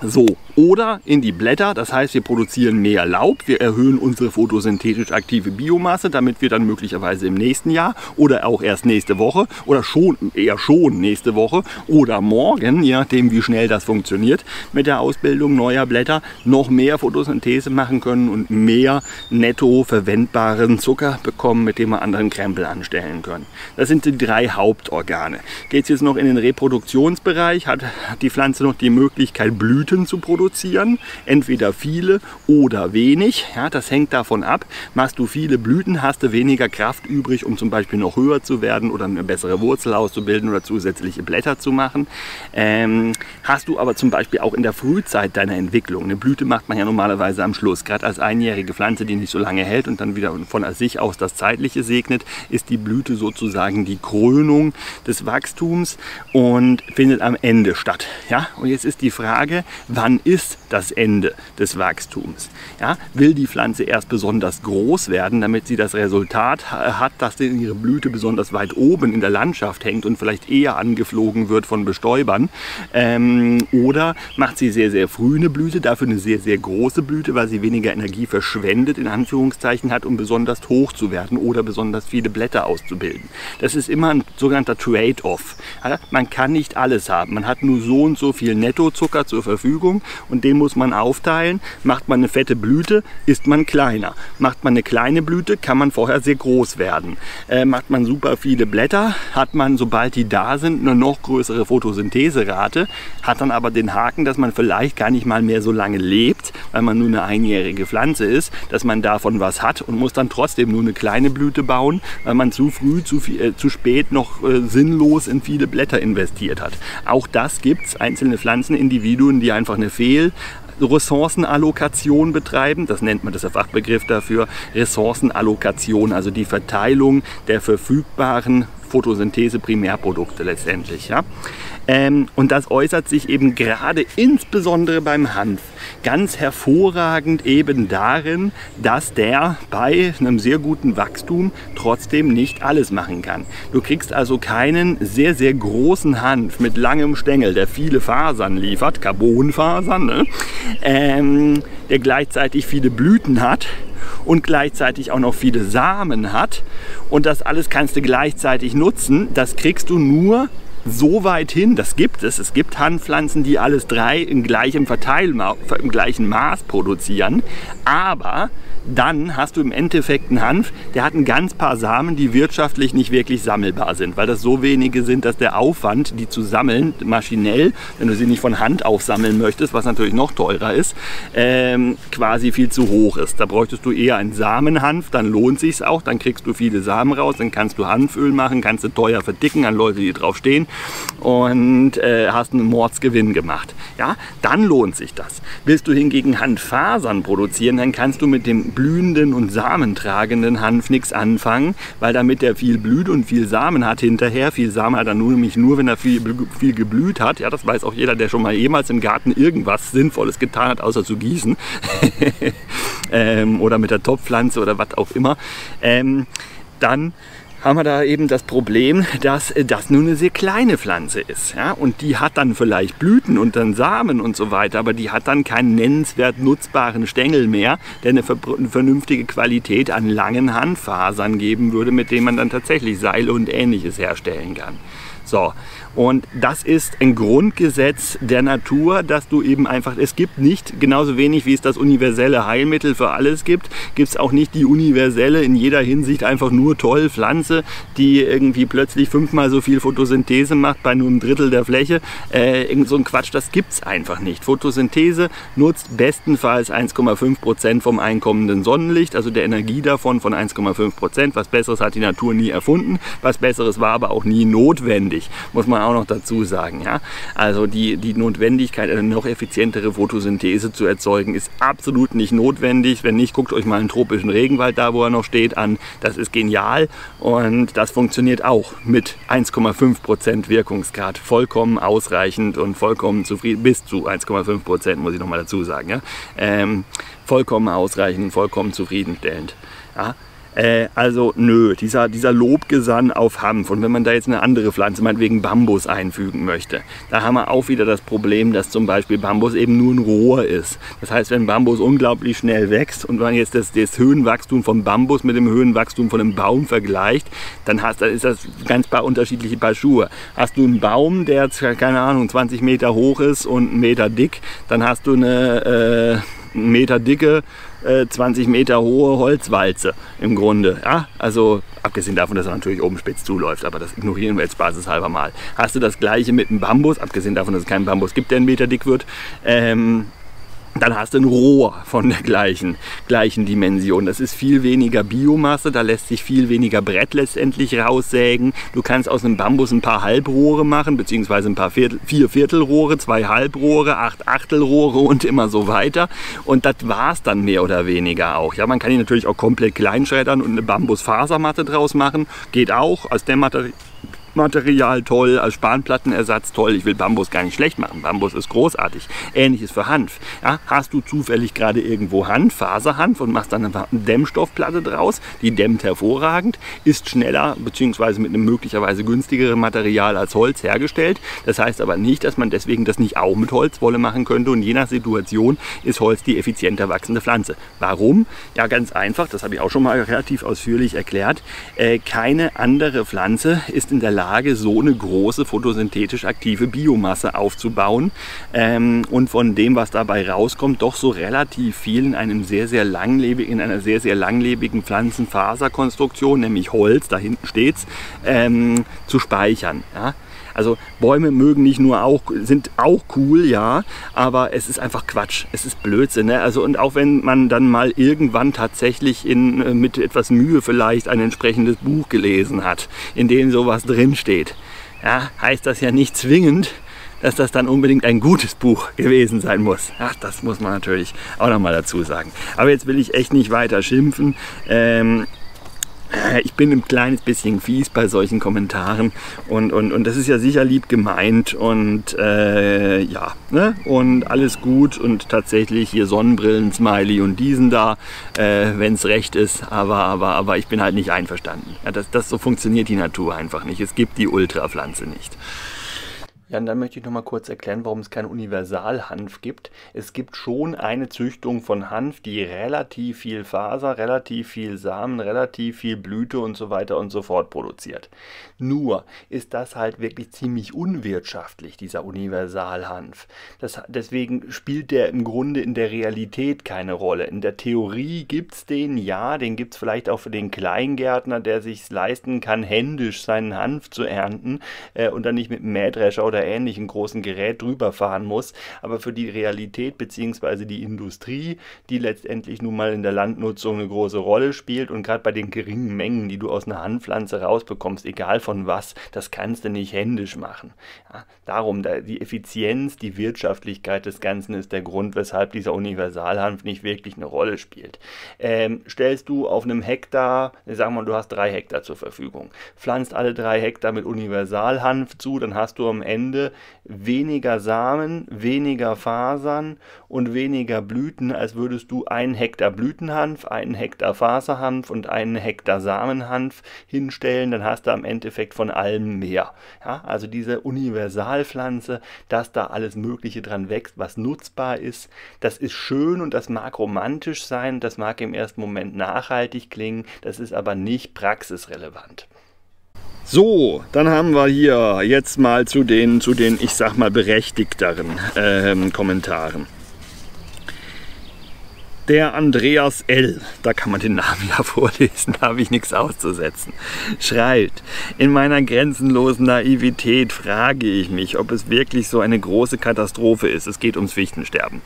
so, oder in die Blätter, das heißt, wir produzieren mehr Laub, wir erhöhen unsere photosynthetisch aktive Biomasse, damit wir dann möglicherweise im nächsten Jahr oder auch erst nächste Woche oder schon eher schon nächste Woche oder morgen, je nachdem wie schnell das funktioniert mit der Ausbildung neuer Blätter, noch mehr Photosynthese machen können und mehr netto verwendbaren Zucker bekommen, mit dem wir anderen Krempel anstellen können. Das sind die drei Hauptorgane. Geht es jetzt noch in den Reproduktionsbereich, hat die Pflanze noch die Möglichkeit, Blüten Blüten zu produzieren. Entweder viele oder wenig. Ja, das hängt davon ab. Machst du viele Blüten, hast du weniger Kraft übrig, um zum Beispiel noch höher zu werden oder eine bessere Wurzel auszubilden oder zusätzliche Blätter zu machen. Ähm, hast du aber zum Beispiel auch in der Frühzeit deiner Entwicklung, eine Blüte macht man ja normalerweise am Schluss, gerade als einjährige Pflanze, die nicht so lange hält und dann wieder von sich aus das Zeitliche segnet, ist die Blüte sozusagen die Krönung des Wachstums und findet am Ende statt. Ja? Und jetzt ist die Frage, wann ist das Ende des Wachstums? Ja, will die Pflanze erst besonders groß werden, damit sie das Resultat hat, dass ihre Blüte besonders weit oben in der Landschaft hängt und vielleicht eher angeflogen wird von Bestäubern? Ähm, oder macht sie sehr, sehr früh eine Blüte, dafür eine sehr, sehr große Blüte, weil sie weniger Energie verschwendet, in Anführungszeichen hat, um besonders hoch zu werden oder besonders viele Blätter auszubilden. Das ist immer ein sogenannter Trade-off. Ja, man kann nicht alles haben. Man hat nur so und so viel Nettozucker zur Verfügung Verfügung und den muss man aufteilen. Macht man eine fette Blüte, ist man kleiner. Macht man eine kleine Blüte, kann man vorher sehr groß werden. Äh, macht man super viele Blätter, hat man, sobald die da sind, eine noch größere Photosyntheserate, hat dann aber den Haken, dass man vielleicht gar nicht mal mehr so lange lebt, weil man nur eine einjährige Pflanze ist, dass man davon was hat und muss dann trotzdem nur eine kleine Blüte bauen, weil man zu früh, zu, viel, äh, zu spät noch äh, sinnlos in viele Blätter investiert hat. Auch das gibt es, einzelne Pflanzenindividuen, die einfach eine Fehl Ressourcenallokation betreiben. Das nennt man das der Fachbegriff dafür. Ressourcenallokation, also die Verteilung der verfügbaren Photosynthese-Primärprodukte letztendlich. Ja? Ähm, und das äußert sich eben gerade insbesondere beim Hanf ganz hervorragend eben darin, dass der bei einem sehr guten Wachstum trotzdem nicht alles machen kann. Du kriegst also keinen sehr, sehr großen Hanf mit langem Stängel, der viele Fasern liefert, Carbonfasern, ne? ähm, der gleichzeitig viele Blüten hat und gleichzeitig auch noch viele Samen hat. Und das alles kannst du gleichzeitig nutzen. Das kriegst du nur so weit hin, das gibt es. Es gibt Handpflanzen, die alles drei in gleichem Verteilma im gleichen Maß produzieren. Aber dann hast du im Endeffekt einen Hanf, der hat ein ganz paar Samen, die wirtschaftlich nicht wirklich sammelbar sind, weil das so wenige sind, dass der Aufwand, die zu sammeln, maschinell, wenn du sie nicht von Hand aufsammeln möchtest, was natürlich noch teurer ist, ähm, quasi viel zu hoch ist. Da bräuchtest du eher einen Samenhanf, dann lohnt sich auch, dann kriegst du viele Samen raus, dann kannst du Hanföl machen, kannst du teuer verdicken an Leute, die drauf stehen und äh, hast einen Mordsgewinn gemacht. Ja, dann lohnt sich das. Willst du hingegen Hanffasern produzieren, dann kannst du mit dem blühenden und samentragenden Hanf nichts anfangen, weil damit der viel blüht und viel Samen hat hinterher, viel Samen hat er nur, nämlich nur, wenn er viel, viel geblüht hat. Ja, das weiß auch jeder, der schon mal jemals im Garten irgendwas Sinnvolles getan hat, außer zu gießen ähm, oder mit der Topfpflanze oder was auch immer. Ähm, dann haben wir da eben das Problem, dass äh, das nur eine sehr kleine Pflanze ist. Ja? Und die hat dann vielleicht Blüten und dann Samen und so weiter, aber die hat dann keinen nennenswert nutzbaren Stängel mehr, der eine, vernünftige Qualität an langen Handfasern geben würde, mit denen man dann tatsächlich Seile und ähnliches herstellen kann. So, und das ist ein Grundgesetz der Natur, dass du eben einfach, es gibt nicht, genauso wenig wie es das universelle Heilmittel für alles gibt, gibt es auch nicht die universelle, in jeder Hinsicht einfach nur toll Pflanze, die irgendwie plötzlich fünfmal so viel Photosynthese macht bei nur einem Drittel der Fläche. Äh, irgend so ein Quatsch, das gibt es einfach nicht. Photosynthese nutzt bestenfalls 1,5 Prozent vom einkommenden Sonnenlicht, also der Energie davon von 1,5 Prozent. Was Besseres hat die Natur nie erfunden, was Besseres war aber auch nie notwendig, muss man auch noch dazu sagen. Ja? Also die, die Notwendigkeit, eine noch effizientere Photosynthese zu erzeugen, ist absolut nicht notwendig. Wenn nicht, guckt euch mal einen tropischen Regenwald da, wo er noch steht, an. Das ist genial und das funktioniert auch mit 1,5 Prozent Wirkungsgrad. Vollkommen ausreichend und vollkommen zufrieden, bis zu 1,5 Prozent, muss ich nochmal dazu sagen. Ja? Ähm, vollkommen ausreichend, vollkommen zufriedenstellend. Ja? Äh, also nö, dieser, dieser Lobgesang auf Hanf. Und wenn man da jetzt eine andere Pflanze, meinetwegen Bambus einfügen möchte, da haben wir auch wieder das Problem, dass zum Beispiel Bambus eben nur ein Rohr ist. Das heißt, wenn Bambus unglaublich schnell wächst und man jetzt das, das Höhenwachstum vom Bambus mit dem Höhenwachstum von einem Baum vergleicht, dann, hast, dann ist das ganz paar unterschiedliche Paar Schuhe. Hast du einen Baum, der, keine Ahnung, 20 Meter hoch ist und einen Meter dick, dann hast du eine äh, Meter dicke 20 äh, Meter hohe Holzwalze im Grunde. Ja? Also abgesehen davon, dass er natürlich oben spitz zuläuft, aber das ignorieren wir jetzt basishalber mal. Hast du das gleiche mit einem Bambus, abgesehen davon, dass es keinen Bambus gibt, der einen Meter dick wird, ähm, dann hast du ein Rohr von der gleichen, gleichen Dimension. Das ist viel weniger Biomasse, da lässt sich viel weniger Brett letztendlich raussägen. Du kannst aus einem Bambus ein paar Halbrohre machen, beziehungsweise ein paar Viertel, vier Viertelrohre, zwei Halbrohre, acht Achtelrohre und immer so weiter. Und das war es dann mehr oder weniger auch. Ja, man kann ihn natürlich auch komplett kleinschreddern und eine Bambusfasermatte draus machen. Geht auch. Aus dem Material toll, als Spanplattenersatz toll. Ich will Bambus gar nicht schlecht machen. Bambus ist großartig. Ähnliches für Hanf. Ja, hast du zufällig gerade irgendwo Hanf, Faserhanf und machst dann eine Dämmstoffplatte draus, die dämmt hervorragend, ist schneller bzw. mit einem möglicherweise günstigeren Material als Holz hergestellt. Das heißt aber nicht, dass man deswegen das nicht auch mit Holzwolle machen könnte und je nach Situation ist Holz die effizienter wachsende Pflanze. Warum? Ja, ganz einfach, das habe ich auch schon mal relativ ausführlich erklärt. Äh, keine andere Pflanze ist in der Lage, Lage, so eine große photosynthetisch aktive Biomasse aufzubauen ähm, und von dem, was dabei rauskommt, doch so relativ viel in einem sehr, sehr langlebigen, in einer sehr, sehr langlebigen Pflanzenfaserkonstruktion, nämlich Holz, da hinten steht's, ähm, zu speichern. Ja? Also Bäume mögen nicht nur auch, sind auch cool, ja, aber es ist einfach Quatsch. Es ist Blödsinn. Ne? Also und auch wenn man dann mal irgendwann tatsächlich in, äh, mit etwas Mühe vielleicht ein entsprechendes Buch gelesen hat, in dem sowas drinsteht, ja, heißt das ja nicht zwingend, dass das dann unbedingt ein gutes Buch gewesen sein muss. Ach, das muss man natürlich auch nochmal dazu sagen. Aber jetzt will ich echt nicht weiter schimpfen. Ähm, äh, ich bin ein kleines bisschen fies bei solchen Kommentaren und, und, und das ist ja sicher lieb gemeint und äh, ja, ne? und alles gut und tatsächlich hier Sonnenbrillen, Smiley und diesen da, äh, wenn es recht ist, aber, aber, aber ich bin halt nicht einverstanden. Ja, das, das so funktioniert die Natur einfach nicht. Es gibt die Ultrapflanze nicht. Ja, und dann möchte ich noch mal kurz erklären, warum es kein Universalhanf gibt. Es gibt schon eine Züchtung von Hanf, die relativ viel Faser, relativ viel Samen, relativ viel Blüte und so weiter und so fort produziert. Nur ist das halt wirklich ziemlich unwirtschaftlich, dieser Universalhanf. Das, deswegen spielt der im Grunde in der Realität keine Rolle. In der Theorie gibt es den, ja, den gibt es vielleicht auch für den Kleingärtner, der sich leisten kann, händisch seinen Hanf zu ernten äh, und dann nicht mit einem Mähdrescher oder ähnlichen großen Gerät drüber fahren muss. Aber für die Realität bzw. die Industrie, die letztendlich nun mal in der Landnutzung eine große Rolle spielt und gerade bei den geringen Mengen, die du aus einer Handpflanze rausbekommst, egal von was, das kannst du nicht händisch machen. Ja, darum, die Effizienz, die Wirtschaftlichkeit des Ganzen ist der Grund, weshalb dieser Universalhanf nicht wirklich eine Rolle spielt. Ähm, stellst du auf einem Hektar, sagen wir mal, du hast drei Hektar zur Verfügung, pflanzt alle drei Hektar mit Universalhanf zu, dann hast du am Ende Ende weniger Samen, weniger Fasern und weniger Blüten, als würdest du einen Hektar Blütenhanf, einen Hektar Faserhanf und einen Hektar Samenhanf hinstellen, dann hast du am Endeffekt von allem mehr. Ja, also diese Universalpflanze, dass da alles Mögliche dran wächst, was nutzbar ist, das ist schön und das mag romantisch sein, das mag im ersten Moment nachhaltig klingen, das ist aber nicht praxisrelevant. So, dann haben wir hier jetzt mal zu den, zu den ich sag mal, berechtigteren ähm, Kommentaren. Der Andreas L., da kann man den Namen ja vorlesen, da habe ich nichts auszusetzen, schreibt, in meiner grenzenlosen Naivität frage ich mich, ob es wirklich so eine große Katastrophe ist. Es geht ums Fichtensterben.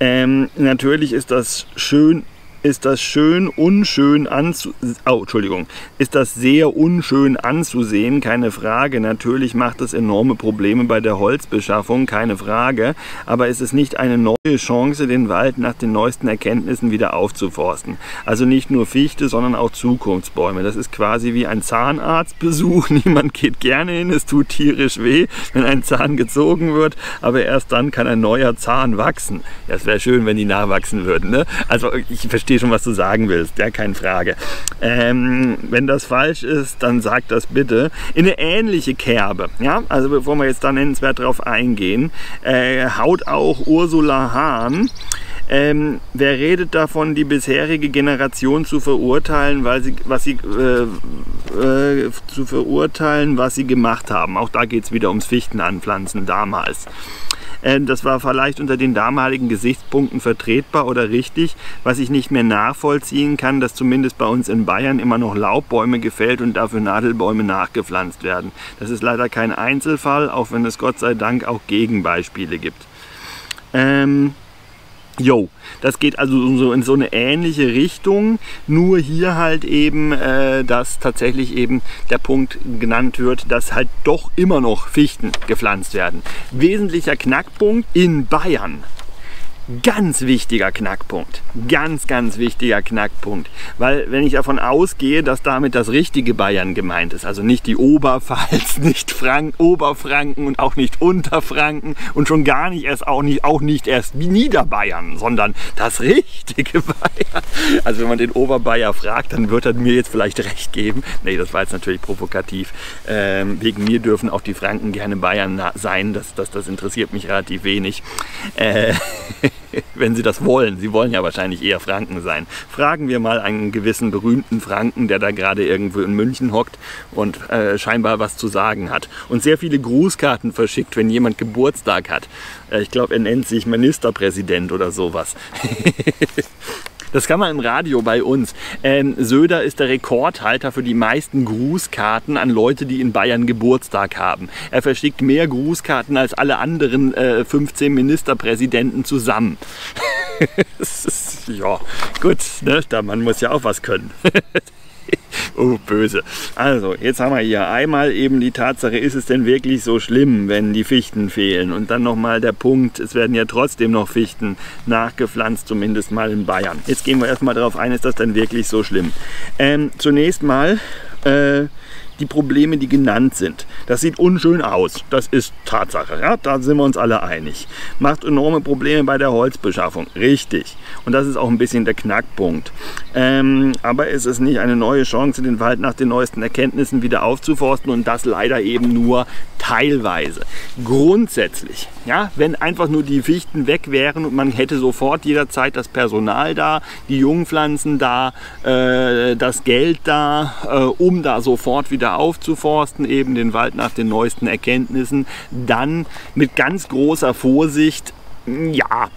Ähm, natürlich ist das schön ist das schön unschön anzu oh, Entschuldigung, ist das sehr unschön anzusehen, keine Frage. Natürlich macht es enorme Probleme bei der Holzbeschaffung, keine Frage. Aber ist es nicht eine neue Chance, den Wald nach den neuesten Erkenntnissen wieder aufzuforsten? Also nicht nur Fichte, sondern auch Zukunftsbäume. Das ist quasi wie ein Zahnarztbesuch. Niemand geht gerne hin, es tut tierisch weh, wenn ein Zahn gezogen wird. Aber erst dann kann ein neuer Zahn wachsen. Ja, es wäre schön, wenn die nachwachsen würden. Ne? Also ich verstehe verstehe schon, was du sagen willst, ja, keine Frage. Ähm, wenn das falsch ist, dann sag das bitte. In eine ähnliche Kerbe, ja, also bevor wir jetzt da nennenswert drauf eingehen, äh, haut auch Ursula Hahn ähm, wer redet davon, die bisherige Generation zu verurteilen, weil sie, was sie äh, äh, zu verurteilen, was sie gemacht haben? Auch da geht es wieder ums Fichtenanpflanzen damals. Ähm, das war vielleicht unter den damaligen Gesichtspunkten vertretbar oder richtig, was ich nicht mehr nachvollziehen kann, dass zumindest bei uns in Bayern immer noch Laubbäume gefällt und dafür Nadelbäume nachgepflanzt werden. Das ist leider kein Einzelfall, auch wenn es Gott sei Dank auch Gegenbeispiele gibt. Ähm, Jo, das geht also so in so eine ähnliche Richtung, nur hier halt eben, äh, dass tatsächlich eben der Punkt genannt wird, dass halt doch immer noch Fichten gepflanzt werden. Wesentlicher Knackpunkt in Bayern Ganz wichtiger Knackpunkt. Ganz, ganz wichtiger Knackpunkt. Weil wenn ich davon ausgehe, dass damit das richtige Bayern gemeint ist, also nicht die Oberpfalz, nicht Frank Oberfranken und auch nicht Unterfranken und schon gar nicht erst auch nicht, auch nicht erst Niederbayern, sondern das richtige Bayern. Also wenn man den Oberbayer fragt, dann wird er mir jetzt vielleicht recht geben. Nee, das war jetzt natürlich provokativ. Ähm, wegen mir dürfen auch die Franken gerne Bayern sein. Das, das, das interessiert mich relativ wenig. Äh, wenn Sie das wollen. Sie wollen ja wahrscheinlich eher Franken sein. Fragen wir mal einen gewissen berühmten Franken, der da gerade irgendwo in München hockt und äh, scheinbar was zu sagen hat. Und sehr viele Grußkarten verschickt, wenn jemand Geburtstag hat. Äh, ich glaube, er nennt sich Ministerpräsident oder sowas. Das kann man im Radio bei uns. Ähm, Söder ist der Rekordhalter für die meisten Grußkarten an Leute, die in Bayern Geburtstag haben. Er verschickt mehr Grußkarten als alle anderen äh, 15 Ministerpräsidenten zusammen. ja, gut, ne? da, man muss ja auch was können. oh, böse. Also, jetzt haben wir hier einmal eben die Tatsache, ist es denn wirklich so schlimm, wenn die Fichten fehlen? Und dann nochmal der Punkt, es werden ja trotzdem noch Fichten nachgepflanzt, zumindest mal in Bayern. Jetzt gehen wir erstmal darauf ein, ist das denn wirklich so schlimm? Ähm, zunächst mal, äh, die Probleme, die genannt sind. Das sieht unschön aus. Das ist Tatsache. Ja? Da sind wir uns alle einig. Macht enorme Probleme bei der Holzbeschaffung. Richtig. Und das ist auch ein bisschen der Knackpunkt. Ähm, aber es ist nicht eine neue Chance, den Wald nach den neuesten Erkenntnissen wieder aufzuforsten und das leider eben nur teilweise. Grundsätzlich, ja, wenn einfach nur die Fichten weg wären und man hätte sofort jederzeit das Personal da, die Jungpflanzen da, äh, das Geld da, äh, um da sofort wieder aufzuforsten, eben den Wald nach den neuesten Erkenntnissen, dann mit ganz großer Vorsicht, ja,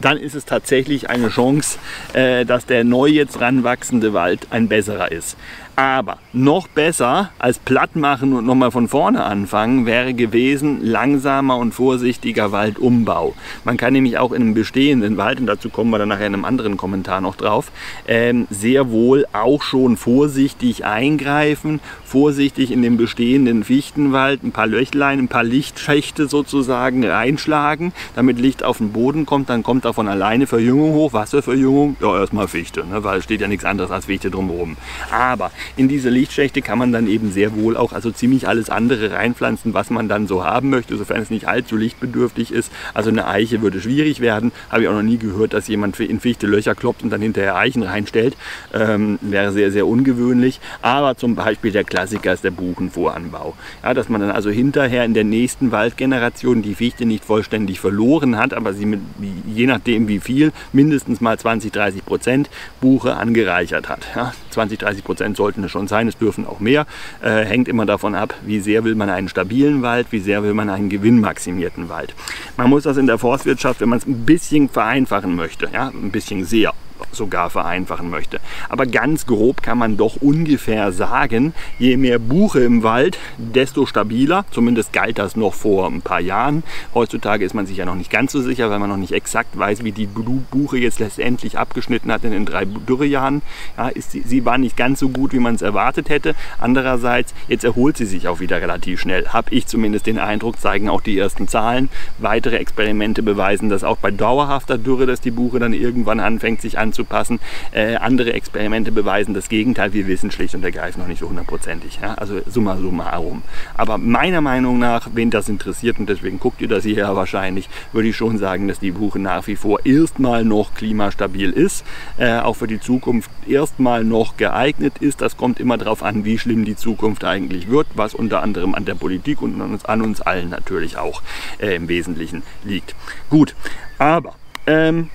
dann ist es tatsächlich eine Chance, äh, dass der neu jetzt ranwachsende Wald ein besserer ist. Aber noch besser als platt machen und nochmal von vorne anfangen, wäre gewesen langsamer und vorsichtiger Waldumbau. Man kann nämlich auch in einem bestehenden Wald, und dazu kommen wir dann nachher in einem anderen Kommentar noch drauf, ähm, sehr wohl auch schon vorsichtig eingreifen, vorsichtig in den bestehenden Fichtenwald ein paar Löchlein, ein paar Lichtschächte sozusagen reinschlagen, damit Licht auf den Boden kommt, dann kommt da von alleine Verjüngung hoch, Wasserverjüngung, ja erstmal Fichte, ne, weil es steht ja nichts anderes als Fichte drumherum. Aber in diese Lichtschächte kann man dann eben sehr wohl auch also ziemlich alles andere reinpflanzen, was man dann so haben möchte, sofern es nicht allzu lichtbedürftig ist. Also eine Eiche würde schwierig werden. Habe ich auch noch nie gehört, dass jemand in Fichte Löcher kloppt und dann hinterher Eichen reinstellt. Ähm, wäre sehr, sehr ungewöhnlich. Aber zum Beispiel der Klassiker ist der Buchenvoranbau. Ja, dass man dann also hinterher in der nächsten Waldgeneration die Fichte nicht vollständig verloren hat, aber sie mit, je nachdem wie viel, mindestens mal 20, 30 Prozent Buche angereichert hat. Ja, 20, 30 Prozent sollte sollten es schon sein, es dürfen auch mehr. Äh, hängt immer davon ab, wie sehr will man einen stabilen Wald, wie sehr will man einen gewinnmaximierten Wald. Man muss das in der Forstwirtschaft, wenn man es ein bisschen vereinfachen möchte, ja, ein bisschen sehr sogar vereinfachen möchte. Aber ganz grob kann man doch ungefähr sagen, je mehr Buche im Wald, desto stabiler. Zumindest galt das noch vor ein paar Jahren. Heutzutage ist man sich ja noch nicht ganz so sicher, weil man noch nicht exakt weiß, wie die Buche jetzt letztendlich abgeschnitten hat in den drei Dürrejahren. Ja, ist sie, war nicht ganz so gut, wie man es erwartet hätte. Andererseits, jetzt erholt sie sich auch wieder relativ schnell. Habe ich zumindest den Eindruck, zeigen auch die ersten Zahlen. Weitere Experimente beweisen, dass auch bei dauerhafter Dürre, dass die Buche dann irgendwann anfängt, sich anzupassen. Äh, andere Experimente beweisen das Gegenteil. Wir wissen schlicht und ergreifend noch nicht so hundertprozentig. Ja? Also summa summarum. Aber meiner Meinung nach, wen das interessiert, und deswegen guckt ihr das hier wahrscheinlich, würde ich schon sagen, dass die Buche nach wie vor erstmal noch klimastabil ist, äh, auch für die Zukunft erstmal noch geeignet ist. Das kommt immer darauf an, wie schlimm die Zukunft eigentlich wird, was unter anderem an der Politik und an uns, an uns allen natürlich auch äh, im Wesentlichen liegt. Gut, aber ähm,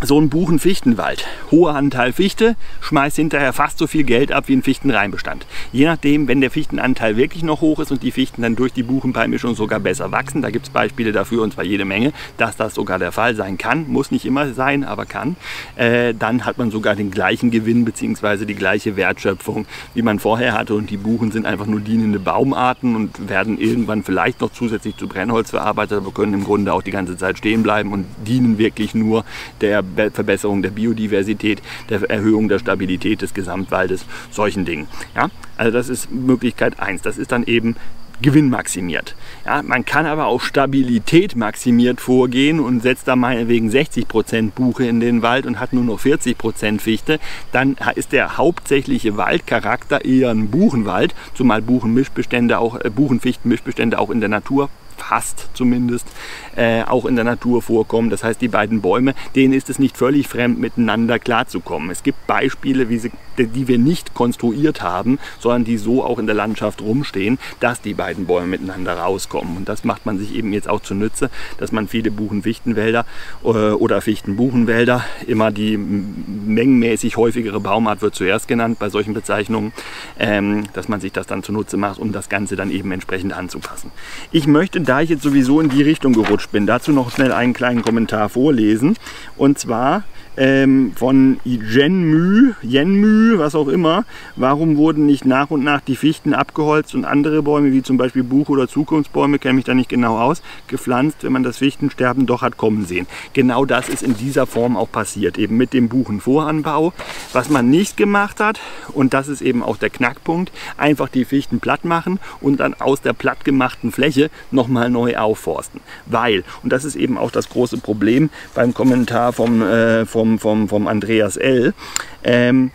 so ein Buchen-Fichtenwald, hoher Anteil Fichte, schmeißt hinterher fast so viel Geld ab wie ein Fichtenreinbestand. Je nachdem, wenn der Fichtenanteil wirklich noch hoch ist und die Fichten dann durch die Buchenbeimischung sogar besser wachsen, da gibt es Beispiele dafür und zwar jede Menge, dass das sogar der Fall sein kann, muss nicht immer sein, aber kann, äh, dann hat man sogar den gleichen Gewinn bzw. die gleiche Wertschöpfung, wie man vorher hatte und die Buchen sind einfach nur dienende Baumarten und werden irgendwann vielleicht noch zusätzlich zu Brennholz verarbeitet, aber können im Grunde auch die ganze Zeit stehen bleiben und dienen wirklich nur der Verbesserung der Biodiversität, der Erhöhung der Stabilität des Gesamtwaldes, solchen Dingen. Ja? Also das ist Möglichkeit 1. Das ist dann eben Gewinn maximiert. Ja, man kann aber auch Stabilität maximiert vorgehen und setzt da meinetwegen 60% Buche in den Wald und hat nur noch 40% Fichte. Dann ist der hauptsächliche Waldcharakter eher ein Buchenwald, zumal Buchenmischbestände auch, äh, Buchenfichtenmischbestände auch in der Natur fast zumindest, äh, auch in der Natur vorkommen. Das heißt, die beiden Bäume, denen ist es nicht völlig fremd, miteinander klarzukommen. Es gibt Beispiele, wie sie, die wir nicht konstruiert haben, sondern die so auch in der Landschaft rumstehen, dass die beiden Bäume miteinander rauskommen. Und das macht man sich eben jetzt auch zunutze, dass man viele Buchen-Fichtenwälder äh, oder Fichten-Buchenwälder, immer die mengenmäßig häufigere Baumart wird zuerst genannt bei solchen Bezeichnungen, ähm, dass man sich das dann zunutze macht, um das Ganze dann eben entsprechend anzupassen. Ich möchte da ich jetzt sowieso in die Richtung gerutscht bin, dazu noch schnell einen kleinen Kommentar vorlesen. Und zwar ähm, von Jenmü, Jenmü, was auch immer, warum wurden nicht nach und nach die Fichten abgeholzt und andere Bäume, wie zum Beispiel Buch- oder Zukunftsbäume, kenne mich da nicht genau aus, gepflanzt, wenn man das Fichtensterben doch hat kommen sehen. Genau das ist in dieser Form auch passiert, eben mit dem Buchenvoranbau. Was man nicht gemacht hat, und das ist eben auch der Knackpunkt, einfach die Fichten platt machen und dann aus der platt gemachten Fläche nochmal neu aufforsten. Weil, und das ist eben auch das große Problem beim Kommentar vom, äh, vom vom, vom, vom Andreas L. Ähm,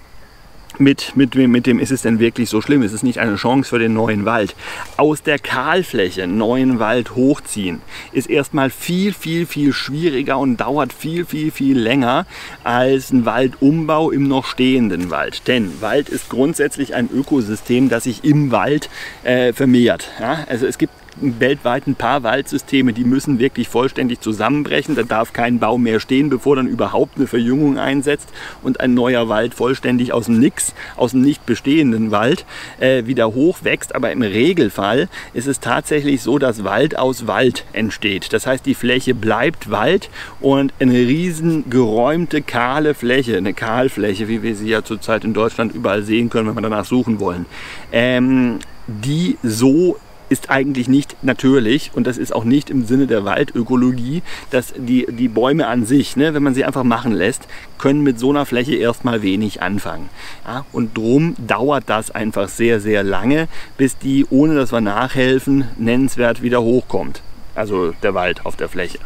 mit, mit, mit dem ist es denn wirklich so schlimm? Ist es nicht eine Chance für den neuen Wald? Aus der Kahlfläche neuen Wald hochziehen ist erstmal viel, viel, viel schwieriger und dauert viel, viel, viel länger als ein Waldumbau im noch stehenden Wald. Denn Wald ist grundsätzlich ein Ökosystem, das sich im Wald äh, vermehrt. Ja? Also es gibt weltweit ein paar Waldsysteme, die müssen wirklich vollständig zusammenbrechen. Da darf kein Baum mehr stehen, bevor dann überhaupt eine Verjüngung einsetzt und ein neuer Wald vollständig aus dem Nix, aus dem nicht bestehenden Wald äh, wieder hochwächst. Aber im Regelfall ist es tatsächlich so, dass Wald aus Wald entsteht. Das heißt, die Fläche bleibt Wald und eine riesen geräumte kahle Fläche, eine Kahlfläche, wie wir sie ja zurzeit in Deutschland überall sehen können, wenn wir danach suchen wollen, ähm, die so ist eigentlich nicht natürlich und das ist auch nicht im Sinne der Waldökologie, dass die, die Bäume an sich, ne, wenn man sie einfach machen lässt, können mit so einer Fläche erstmal wenig anfangen. Ja, und drum dauert das einfach sehr, sehr lange, bis die, ohne dass wir nachhelfen, nennenswert wieder hochkommt. Also der Wald auf der Fläche.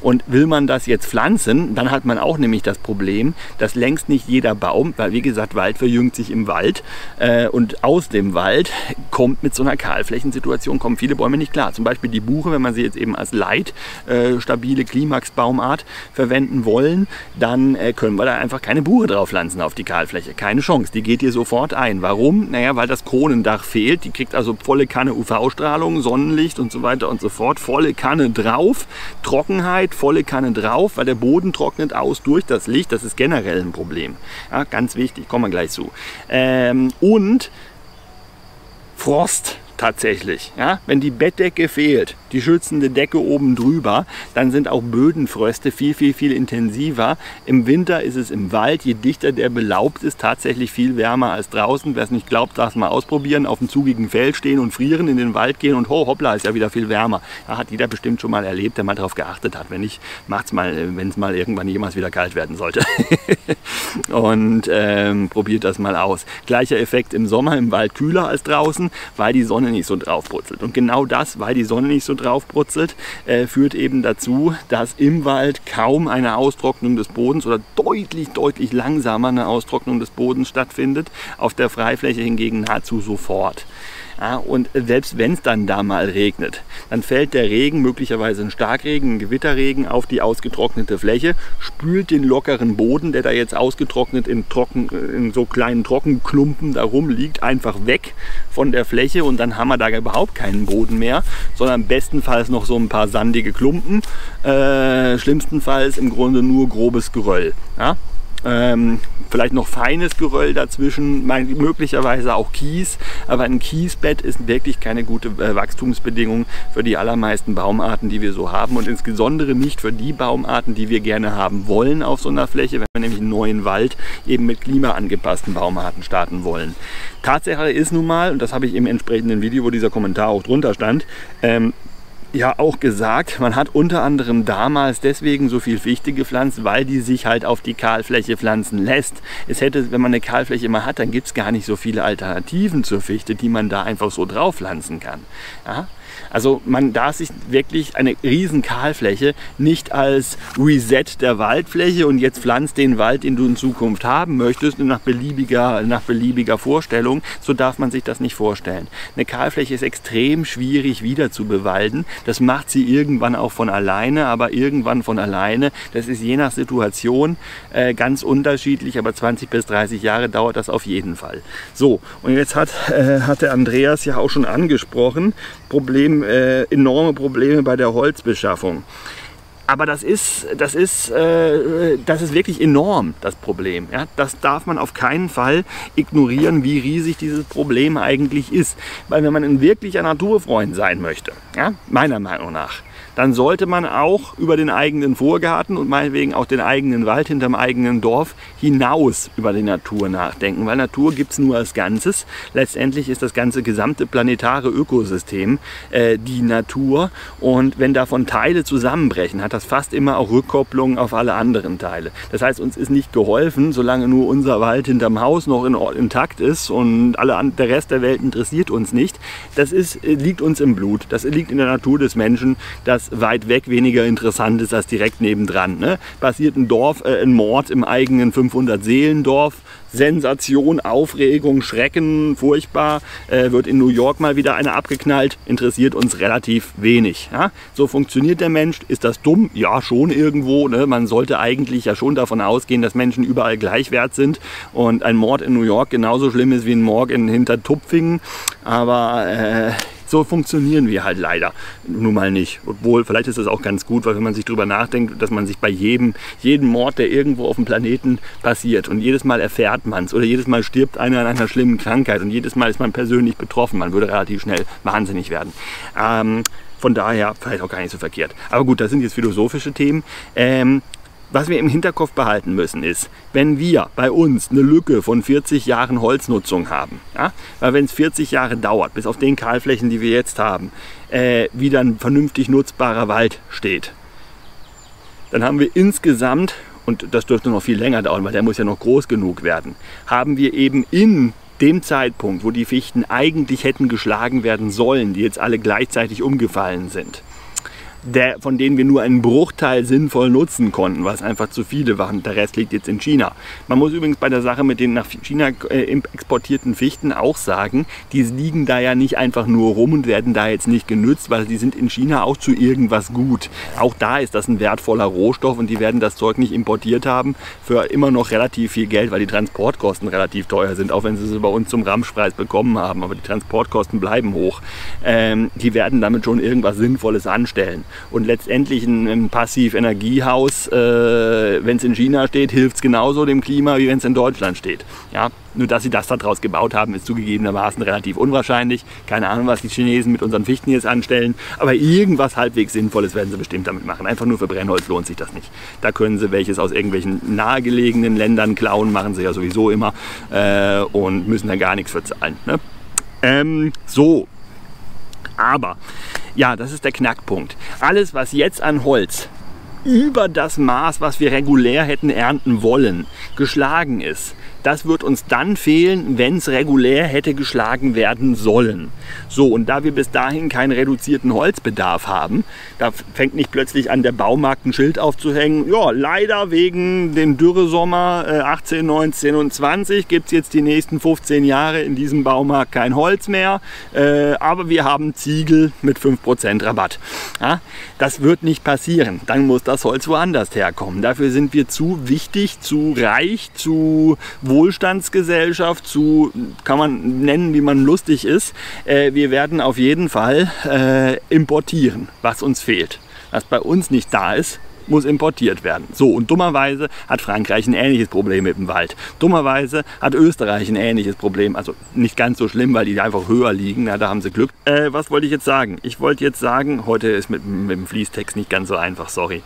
Und will man das jetzt pflanzen, dann hat man auch nämlich das Problem, dass längst nicht jeder Baum, weil wie gesagt, Wald verjüngt sich im Wald äh, und aus dem Wald kommt mit so einer Kahlflächensituation, kommen viele Bäume nicht klar. Zum Beispiel die Buche, wenn man sie jetzt eben als Leit, äh, Klimax-Baumart verwenden wollen, dann äh, können wir da einfach keine Buche drauf pflanzen auf die Kahlfläche. Keine Chance, die geht hier sofort ein. Warum? Naja, weil das Kronendach fehlt. Die kriegt also volle Kanne UV-Strahlung, Sonnenlicht und so weiter und so fort, volle Kanne drauf Trockenheit, volle Kanne drauf, weil der Boden trocknet aus durch das Licht. Das ist generell ein Problem. Ja, ganz wichtig, kommen wir gleich zu. Ähm, und Frost tatsächlich. Ja? Wenn die Bettdecke fehlt, die schützende Decke oben drüber, dann sind auch Bödenfröste viel, viel, viel intensiver. Im Winter ist es im Wald, je dichter der belaubt ist, tatsächlich viel wärmer als draußen. Wer es nicht glaubt, darf es mal ausprobieren, auf dem zugigen Feld stehen und frieren, in den Wald gehen und ho, hoppla, ist ja wieder viel wärmer. Da hat jeder bestimmt schon mal erlebt, der mal darauf geachtet hat. Wenn nicht, macht es mal, wenn es mal irgendwann jemals wieder kalt werden sollte. und ähm, probiert das mal aus. Gleicher Effekt im Sommer, im Wald kühler als draußen, weil die Sonne nicht so drauf brutzelt. Und genau das, weil die Sonne nicht so drauf brutzelt, äh, führt eben dazu, dass im Wald kaum eine Austrocknung des Bodens oder deutlich, deutlich langsamer eine Austrocknung des Bodens stattfindet. Auf der Freifläche hingegen nahezu sofort. Ja, und selbst wenn es dann da mal regnet, dann fällt der Regen, möglicherweise ein Starkregen, ein Gewitterregen, auf die ausgetrocknete Fläche, spült den lockeren Boden, der da jetzt ausgetrocknet in, trocken, in so kleinen Trockenklumpen da rumliegt, einfach weg von der Fläche und dann haben wir da überhaupt keinen Boden mehr, sondern bestenfalls noch so ein paar sandige Klumpen, äh, schlimmstenfalls im Grunde nur grobes Geröll. Ja? ähm, vielleicht noch feines Geröll dazwischen, möglicherweise auch Kies. Aber ein Kiesbett ist wirklich keine gute äh, Wachstumsbedingung für die allermeisten Baumarten, die wir so haben und insbesondere nicht für die Baumarten, die wir gerne haben wollen auf so einer Fläche, wenn wir nämlich einen neuen Wald eben mit klimaangepassten Baumarten starten wollen. Tatsache ist nun mal, und das habe ich im entsprechenden Video, wo dieser Kommentar auch drunter stand, ähm, ja auch gesagt, man hat unter anderem damals deswegen so viel Fichte gepflanzt, weil die sich halt auf die Kahlfläche pflanzen lässt. Es hätte, wenn man eine Kahlfläche mal hat, dann gibt es gar nicht so viele Alternativen zur Fichte, die man da einfach so drauf pflanzen kann. Ja? Also man darf sich wirklich eine riesen Kahlfläche nicht als Reset der Waldfläche und jetzt pflanzt den Wald, den du in Zukunft haben möchtest, nach beliebiger, nach beliebiger Vorstellung. So darf man sich das nicht vorstellen. Eine Kahlfläche ist extrem schwierig wieder zu bewalden. Das macht sie irgendwann auch von alleine, aber irgendwann von alleine. Das ist je nach Situation äh, ganz unterschiedlich, aber 20 bis 30 Jahre dauert das auf jeden Fall. So, und jetzt hat, äh, hat der Andreas ja auch schon angesprochen, Problem, äh, enorme Probleme bei der Holzbeschaffung. Aber das ist, das, ist, äh, das ist wirklich enorm, das Problem. Ja? Das darf man auf keinen Fall ignorieren, wie riesig dieses Problem eigentlich ist. Weil wenn man ein wirklicher Naturfreund sein möchte, ja, meiner Meinung nach, dann sollte man auch über den eigenen Vorgarten und meinetwegen auch den eigenen Wald hinterm eigenen Dorf hinaus über die Natur nachdenken. Weil Natur gibt es nur als Ganzes. Letztendlich ist das ganze gesamte planetare Ökosystem äh, die Natur. Und wenn davon Teile zusammenbrechen, hat das fast immer auch Rückkopplungen auf alle anderen Teile. Das heißt, uns ist nicht geholfen, solange nur unser Wald hinterm Haus noch in, intakt ist und alle, der Rest der Welt interessiert uns nicht. Das ist, äh, liegt uns im Blut. Das liegt in der Natur des Menschen, dass das weit weg weniger interessant ist als direkt nebendran. Ne? Passiert ein Dorf, äh, ein Mord im eigenen 500-Seelendorf, Sensation, Aufregung, Schrecken, furchtbar, äh, wird in New York mal wieder eine abgeknallt, interessiert uns relativ wenig. Ja? So funktioniert der Mensch. Ist das dumm? Ja, schon irgendwo. Ne? Man sollte eigentlich ja schon davon ausgehen, dass Menschen überall gleich wert sind und ein Mord in New York genauso schlimm ist wie ein Mord in Hintertupfingen. Aber äh, so funktionieren wir halt leider nun mal nicht. Obwohl, vielleicht ist das auch ganz gut, weil wenn man sich darüber nachdenkt, dass man sich bei jedem, jedem Mord, der irgendwo auf dem Planeten passiert und jedes Mal erfährt man es oder jedes Mal stirbt einer an einer schlimmen Krankheit und jedes Mal ist man persönlich betroffen, man würde relativ schnell wahnsinnig werden. Ähm, von daher vielleicht auch gar nicht so verkehrt. Aber gut, das sind jetzt philosophische Themen. Ähm, was wir im Hinterkopf behalten müssen ist, wenn wir bei uns eine Lücke von 40 Jahren Holznutzung haben, ja, weil wenn es 40 Jahre dauert, bis auf den Kahlflächen, die wir jetzt haben, äh, wieder ein vernünftig nutzbarer Wald steht, dann haben wir insgesamt, und das dürfte noch viel länger dauern, weil der muss ja noch groß genug werden, haben wir eben in dem Zeitpunkt, wo die Fichten eigentlich hätten geschlagen werden sollen, die jetzt alle gleichzeitig umgefallen sind, der, von denen wir nur einen Bruchteil sinnvoll nutzen konnten, was einfach zu viele waren. Der Rest liegt jetzt in China. Man muss übrigens bei der Sache mit den nach China äh, exportierten Fichten auch sagen, die liegen da ja nicht einfach nur rum und werden da jetzt nicht genützt, weil die sind in China auch zu irgendwas gut. Auch da ist das ein wertvoller Rohstoff und die werden das Zeug nicht importiert haben für immer noch relativ viel Geld, weil die Transportkosten relativ teuer sind, auch wenn sie es bei uns zum Ramschpreis bekommen haben. Aber die Transportkosten bleiben hoch. Ähm, die werden damit schon irgendwas Sinnvolles anstellen. Und letztendlich ein, ein Passiv-Energiehaus, äh, wenn es in China steht, hilft es genauso dem Klima, wie wenn es in Deutschland steht. Ja? Nur dass sie das daraus gebaut haben, ist zugegebenermaßen relativ unwahrscheinlich. Keine Ahnung, was die Chinesen mit unseren Fichten jetzt anstellen. Aber irgendwas halbwegs Sinnvolles werden sie bestimmt damit machen. Einfach nur für Brennholz lohnt sich das nicht. Da können sie welches aus irgendwelchen nahegelegenen Ländern klauen, machen sie ja sowieso immer. Äh, und müssen da gar nichts für zahlen. Ne? Ähm, so. Aber, ja, das ist der Knackpunkt. Alles, was jetzt an Holz über das Maß, was wir regulär hätten ernten wollen, geschlagen ist, das wird uns dann fehlen, wenn es regulär hätte geschlagen werden sollen. So, und da wir bis dahin keinen reduzierten Holzbedarf haben, da fängt nicht plötzlich an, der Baumarkt ein Schild aufzuhängen. Ja, leider wegen dem Dürresommer äh, 18, 19 und 20 gibt es jetzt die nächsten 15 Jahre in diesem Baumarkt kein Holz mehr. Äh, aber wir haben Ziegel mit 5% Rabatt. Das wird nicht passieren. Dann muss das Holz woanders herkommen. Dafür sind wir zu wichtig, zu reich, zu Wohlstandsgesellschaft zu, kann man nennen, wie man lustig ist. Äh, wir werden auf jeden Fall äh, importieren, was uns fehlt. Was bei uns nicht da ist, muss importiert werden. So, und dummerweise hat Frankreich ein ähnliches Problem mit dem Wald. Dummerweise hat Österreich ein ähnliches Problem. Also nicht ganz so schlimm, weil die einfach höher liegen. Ja, da haben sie Glück. Äh, was wollte ich jetzt sagen? Ich wollte jetzt sagen, heute ist mit, mit dem Fließtext nicht ganz so einfach, sorry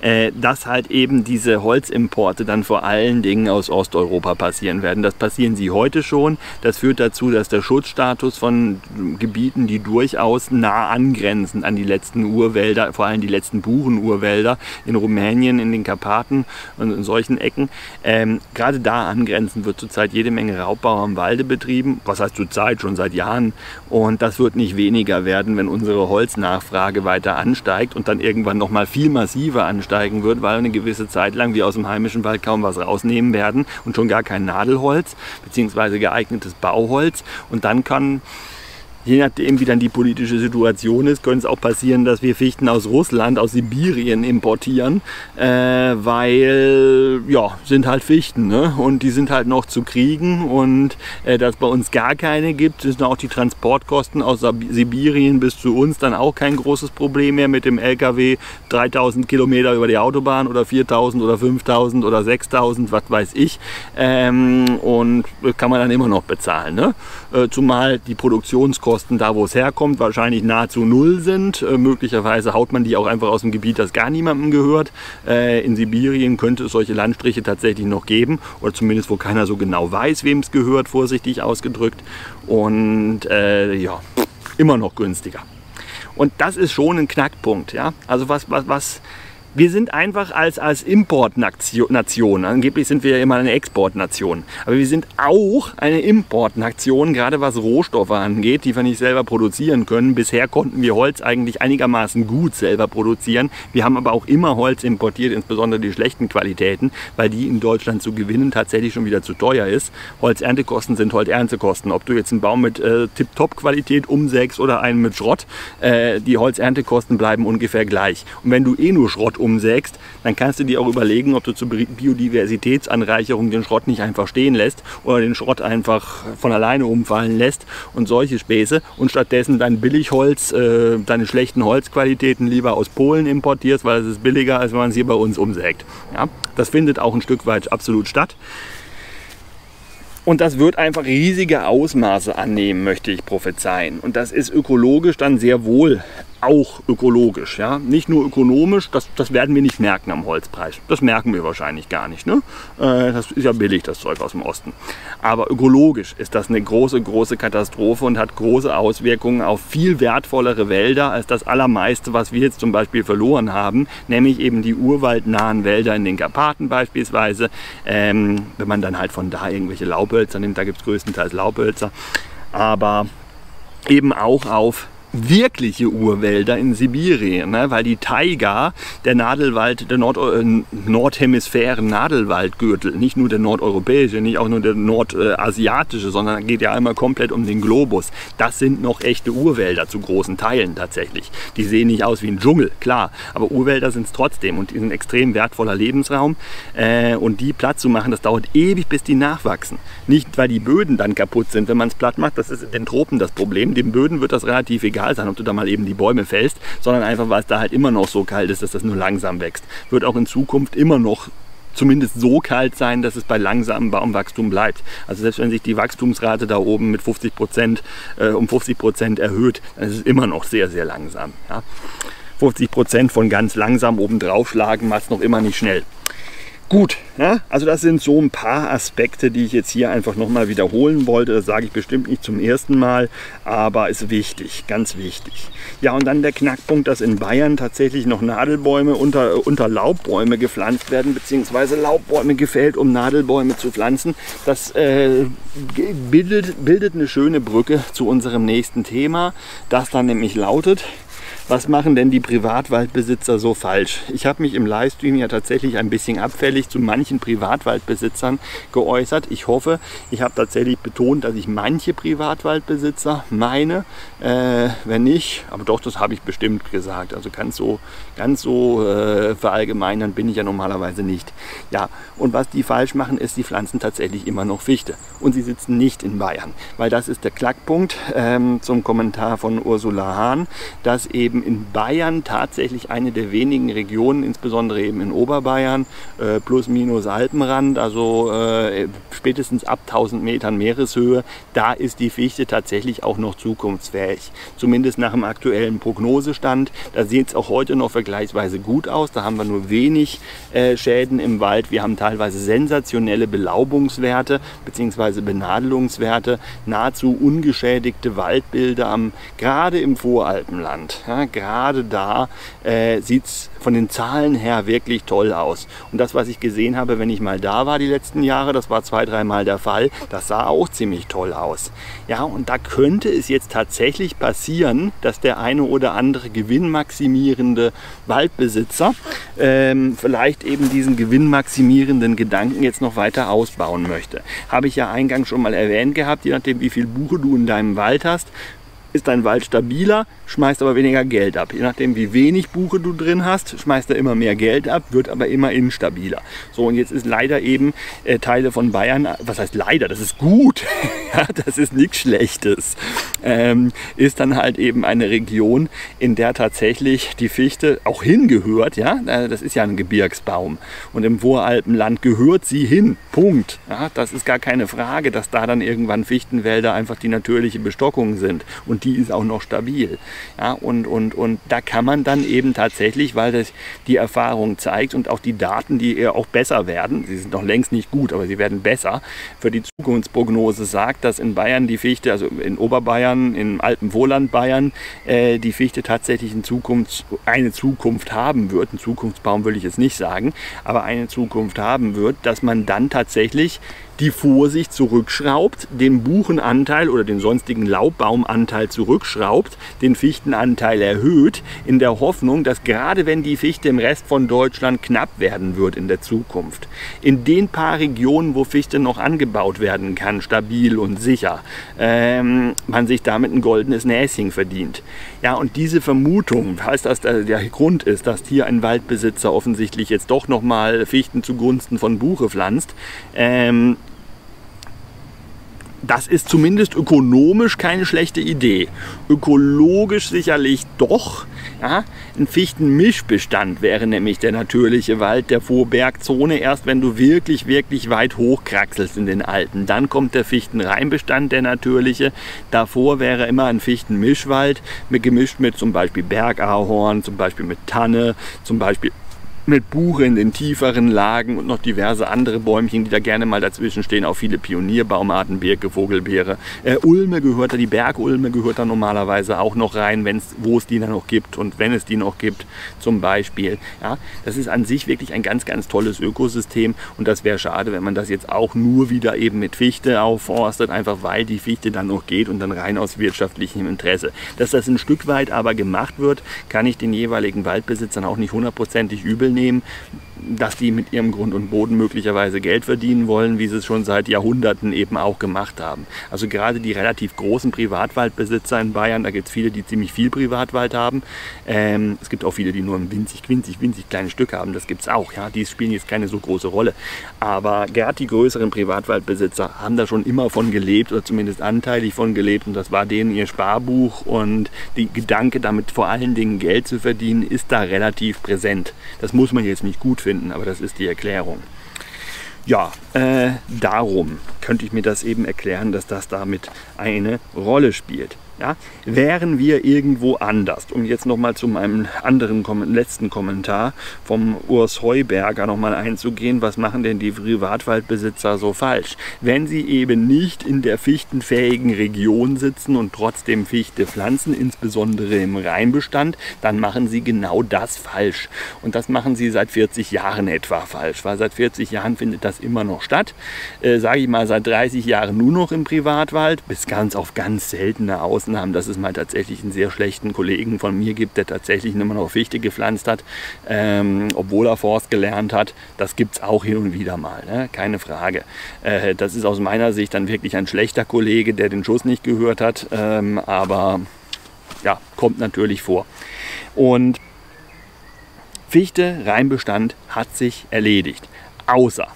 äh, dass halt eben diese Holzimporte dann vor allen Dingen aus Osteuropa passieren werden. Das passieren sie heute schon. Das führt dazu, dass der Schutzstatus von Gebieten, die durchaus nah angrenzen an die letzten Urwälder, vor allem die letzten Buchenurwälder in Rumänien, in den Karpaten und in solchen Ecken, ähm, gerade da angrenzen wird zurzeit jede Menge Raubbau am Walde betrieben. Was heißt zurzeit? Schon seit Jahren. Und das wird nicht weniger werden, wenn unsere Holznachfrage weiter ansteigt und dann irgendwann noch mal viel massiver ansteigt steigen wird, weil eine gewisse Zeit lang wir aus dem heimischen Wald kaum was rausnehmen werden und schon gar kein Nadelholz bzw. geeignetes Bauholz. Und dann kann je nachdem, wie dann die politische Situation ist, könnte es auch passieren, dass wir Fichten aus Russland, aus Sibirien importieren, äh, weil, ja, sind halt Fichten ne? und die sind halt noch zu kriegen und äh, dass bei uns gar keine gibt, sind auch die Transportkosten aus Sibirien bis zu uns dann auch kein großes Problem mehr mit dem LKW 3000 Kilometer über die Autobahn oder 4000 oder 5000 oder 6000, was weiß ich ähm, und kann man dann immer noch bezahlen. Ne? Äh, zumal die Produktionskosten Kosten da, wo es herkommt, wahrscheinlich nahezu null sind. Äh, möglicherweise haut man die auch einfach aus dem Gebiet, das gar niemandem gehört. Äh, in Sibirien könnte es solche Landstriche tatsächlich noch geben oder zumindest, wo keiner so genau weiß, wem es gehört, vorsichtig ausgedrückt. Und äh, ja, immer noch günstiger. Und das ist schon ein Knackpunkt. Ja? Also was, was, was wir sind einfach als, als Importnation, angeblich sind wir ja immer eine Exportnation, aber wir sind auch eine Importnation, gerade was Rohstoffe angeht, die wir nicht selber produzieren können. Bisher konnten wir Holz eigentlich einigermaßen gut selber produzieren. Wir haben aber auch immer Holz importiert, insbesondere die schlechten Qualitäten, weil die in Deutschland zu gewinnen tatsächlich schon wieder zu teuer ist. Holzerntekosten sind Holzerntekosten. Ob du jetzt einen Baum mit äh, Tip-Top-Qualität umsägst oder einen mit Schrott, äh, die Holzerntekosten bleiben ungefähr gleich. Und wenn du eh nur Schrott umsägst, dann kannst du dir auch überlegen, ob du zur Biodiversitätsanreicherung den Schrott nicht einfach stehen lässt oder den Schrott einfach von alleine umfallen lässt und solche Späße und stattdessen dein Billigholz, äh, deine schlechten Holzqualitäten lieber aus Polen importierst, weil es ist billiger, als wenn man es hier bei uns umsägt. Ja? Das findet auch ein Stück weit absolut statt. Und das wird einfach riesige Ausmaße annehmen, möchte ich prophezeien. Und das ist ökologisch dann sehr wohl auch ökologisch. Ja? Nicht nur ökonomisch, das, das werden wir nicht merken am Holzpreis. Das merken wir wahrscheinlich gar nicht. Ne? Äh, das ist ja billig, das Zeug aus dem Osten. Aber ökologisch ist das eine große, große Katastrophe und hat große Auswirkungen auf viel wertvollere Wälder als das allermeiste, was wir jetzt zum Beispiel verloren haben, nämlich eben die urwaldnahen Wälder in den Karpaten beispielsweise. Ähm, wenn man dann halt von da irgendwelche Laubhölzer nimmt, da gibt es größtenteils Laubhölzer. Aber eben auch auf wirkliche Urwälder in Sibirien, ne? weil die Taiga, der Nadelwald, der Nord äh, Nordhemisphären Nadelwaldgürtel, nicht nur der nordeuropäische, nicht auch nur der nordasiatische, sondern geht ja einmal komplett um den Globus. Das sind noch echte Urwälder zu großen Teilen tatsächlich. Die sehen nicht aus wie ein Dschungel, klar, aber Urwälder sind es trotzdem und die sind extrem wertvoller Lebensraum äh, und die platt zu machen, das dauert ewig, bis die nachwachsen. Nicht, weil die Böden dann kaputt sind, wenn man es platt macht, das ist in den Tropen das Problem. Den Böden wird das relativ egal egal sein, ob du da mal eben die Bäume fällst, sondern einfach, weil es da halt immer noch so kalt ist, dass das nur langsam wächst. Wird auch in Zukunft immer noch zumindest so kalt sein, dass es bei langsamem Baumwachstum bleibt. Also selbst wenn sich die Wachstumsrate da oben mit 50 Prozent äh, um 50 Prozent erhöht, dann ist es immer noch sehr, sehr langsam. Ja. 50 Prozent von ganz langsam oben drauf schlagen macht es noch immer nicht schnell. Gut, ja, also das sind so ein paar Aspekte, die ich jetzt hier einfach nochmal wiederholen wollte. Das sage ich bestimmt nicht zum ersten Mal, aber ist wichtig, ganz wichtig. Ja, und dann der Knackpunkt, dass in Bayern tatsächlich noch Nadelbäume unter, unter Laubbäume gepflanzt werden, beziehungsweise Laubbäume gefällt, um Nadelbäume zu pflanzen. Das äh, bildet, bildet eine schöne Brücke zu unserem nächsten Thema, das dann nämlich lautet, was machen denn die Privatwaldbesitzer so falsch? Ich habe mich im Livestream ja tatsächlich ein bisschen abfällig zu manchen Privatwaldbesitzern geäußert. Ich hoffe, ich habe tatsächlich betont, dass ich manche Privatwaldbesitzer meine. Äh, wenn nicht, aber doch, das habe ich bestimmt gesagt. Also ganz so, ganz so äh, verallgemeinern bin ich ja normalerweise nicht. Ja, und was die falsch machen, ist, die pflanzen tatsächlich immer noch Fichte. Und sie sitzen nicht in Bayern. Weil das ist der Knackpunkt ähm, zum Kommentar von Ursula Hahn, dass eben eben in Bayern tatsächlich eine der wenigen Regionen, insbesondere eben in Oberbayern, äh, plus minus Alpenrand, also äh, spätestens ab 1000 Metern Meereshöhe, da ist die Fichte tatsächlich auch noch zukunftsfähig. Zumindest nach dem aktuellen Prognosestand. Da sieht es auch heute noch vergleichsweise gut aus. Da haben wir nur wenig äh, Schäden im Wald. Wir haben teilweise sensationelle Belaubungswerte bzw. Benadelungswerte, nahezu ungeschädigte Waldbilder am, gerade im Voralpenland. Ja, gerade da äh, sieht es von den Zahlen her wirklich toll aus. Und das, was ich gesehen habe, wenn ich mal da war die letzten Jahre, das war zwei, dreimal der Fall, das sah auch ziemlich toll aus. Ja, und da könnte es jetzt tatsächlich passieren, dass der eine oder andere gewinnmaximierende Waldbesitzer ähm, vielleicht eben diesen gewinnmaximierenden Gedanken jetzt noch weiter ausbauen möchte. Habe ich ja eingangs schon mal erwähnt gehabt, je nachdem wie viel Buche du in deinem Wald hast, ist dein Wald stabiler, schmeißt aber weniger Geld ab. Je nachdem, wie wenig Buche du drin hast, schmeißt er immer mehr Geld ab, wird aber immer instabiler. So, und jetzt ist leider eben äh, Teile von Bayern, was heißt leider, das ist gut, das ist nichts Schlechtes, ähm, ist dann halt eben eine Region, in der tatsächlich die Fichte auch hingehört. Ja? Äh, das ist ja ein Gebirgsbaum. Und im Voralpenland gehört sie hin. Punkt. Ja? Das ist gar keine Frage, dass da dann irgendwann Fichtenwälder einfach die natürliche Bestockung sind. Und die ist auch noch stabil. Ja, und, und, und da kann man dann eben tatsächlich, weil das die Erfahrung zeigt und auch die Daten, die eher auch besser werden, sie sind noch längst nicht gut, aber sie werden besser, für die Zukunftsprognose sagt, dass in Bayern die Fichte, also in Oberbayern, im Alpenwohland Bayern, äh, die Fichte tatsächlich in Zukunft, eine Zukunft haben wird. Ein Zukunftsbaum will ich jetzt nicht sagen, aber eine Zukunft haben wird, dass man dann tatsächlich die Vorsicht zurückschraubt, den Buchenanteil oder den sonstigen Laubbaumanteil zurückschraubt, den Fichtenanteil erhöht, in der Hoffnung, dass gerade wenn die Fichte im Rest von Deutschland knapp werden wird in der Zukunft, in den paar Regionen, wo Fichte noch angebaut werden kann, stabil und sicher, ähm, man sich damit ein goldenes Näschen verdient. Ja, und diese Vermutung, falls das der Grund ist, dass hier ein Waldbesitzer offensichtlich jetzt doch nochmal Fichten zugunsten von Buche pflanzt, ähm, das ist zumindest ökonomisch keine schlechte Idee. Ökologisch sicherlich doch. Ja, ein Fichtenmischbestand wäre nämlich der natürliche Wald der Vorbergzone. Erst wenn du wirklich, wirklich weit hochkraxelst in den Alten, dann kommt der Fichtenreinbestand, der natürliche. Davor wäre immer ein Fichtenmischwald, gemischt mit zum Beispiel Bergahorn, zum Beispiel mit Tanne, zum Beispiel mit Buche in den tieferen Lagen und noch diverse andere Bäumchen, die da gerne mal dazwischen stehen. Auch viele Pionierbaumarten, Birke, Vogelbeere. Äh, Ulme gehört da, die Bergulme gehört da normalerweise auch noch rein, wenn's, wo es die dann noch gibt und wenn es die noch gibt zum Beispiel. Ja, das ist an sich wirklich ein ganz, ganz tolles Ökosystem und das wäre schade, wenn man das jetzt auch nur wieder eben mit Fichte aufforstet, einfach weil die Fichte dann noch geht und dann rein aus wirtschaftlichem Interesse. Dass das ein Stück weit aber gemacht wird, kann ich den jeweiligen Waldbesitzern auch nicht hundertprozentig übel nehmen nehmen. Dass die mit ihrem Grund und Boden möglicherweise Geld verdienen wollen, wie sie es schon seit Jahrhunderten eben auch gemacht haben. Also gerade die relativ großen Privatwaldbesitzer in Bayern, da gibt es viele, die ziemlich viel Privatwald haben. Ähm, es gibt auch viele, die nur ein winzig, winzig, winzig kleines Stück haben. Das gibt es auch. Ja? Die spielen jetzt keine so große Rolle. Aber gerade die größeren Privatwaldbesitzer haben da schon immer von gelebt oder zumindest anteilig von gelebt und das war denen ihr Sparbuch und die Gedanke damit vor allen Dingen Geld zu verdienen ist da relativ präsent. Das muss man jetzt nicht gut finden, aber das ist die Erklärung. Ja, äh, darum könnte ich mir das eben erklären, dass das damit eine Rolle spielt. Ja, wären wir irgendwo anders, um jetzt nochmal zu meinem anderen letzten Kommentar vom Urs Heuberger nochmal einzugehen, was machen denn die Privatwaldbesitzer so falsch? Wenn sie eben nicht in der fichtenfähigen Region sitzen und trotzdem Fichte pflanzen, insbesondere im Rheinbestand, dann machen sie genau das falsch. Und das machen sie seit 40 Jahren etwa falsch, weil seit 40 Jahren findet das immer noch statt. Äh, Sage ich mal, seit 30 Jahren nur noch im Privatwald, bis ganz auf ganz seltene Ausnahmen Ausnahmen, dass es mal tatsächlich einen sehr schlechten Kollegen von mir gibt, der tatsächlich immer noch Fichte gepflanzt hat, ähm, obwohl er Forst gelernt hat. Das gibt es auch hin und wieder mal, ne? keine Frage. Äh, das ist aus meiner Sicht dann wirklich ein schlechter Kollege, der den Schuss nicht gehört hat, ähm, aber ja, kommt natürlich vor. Und Fichte, Reinbestand hat sich erledigt. Außer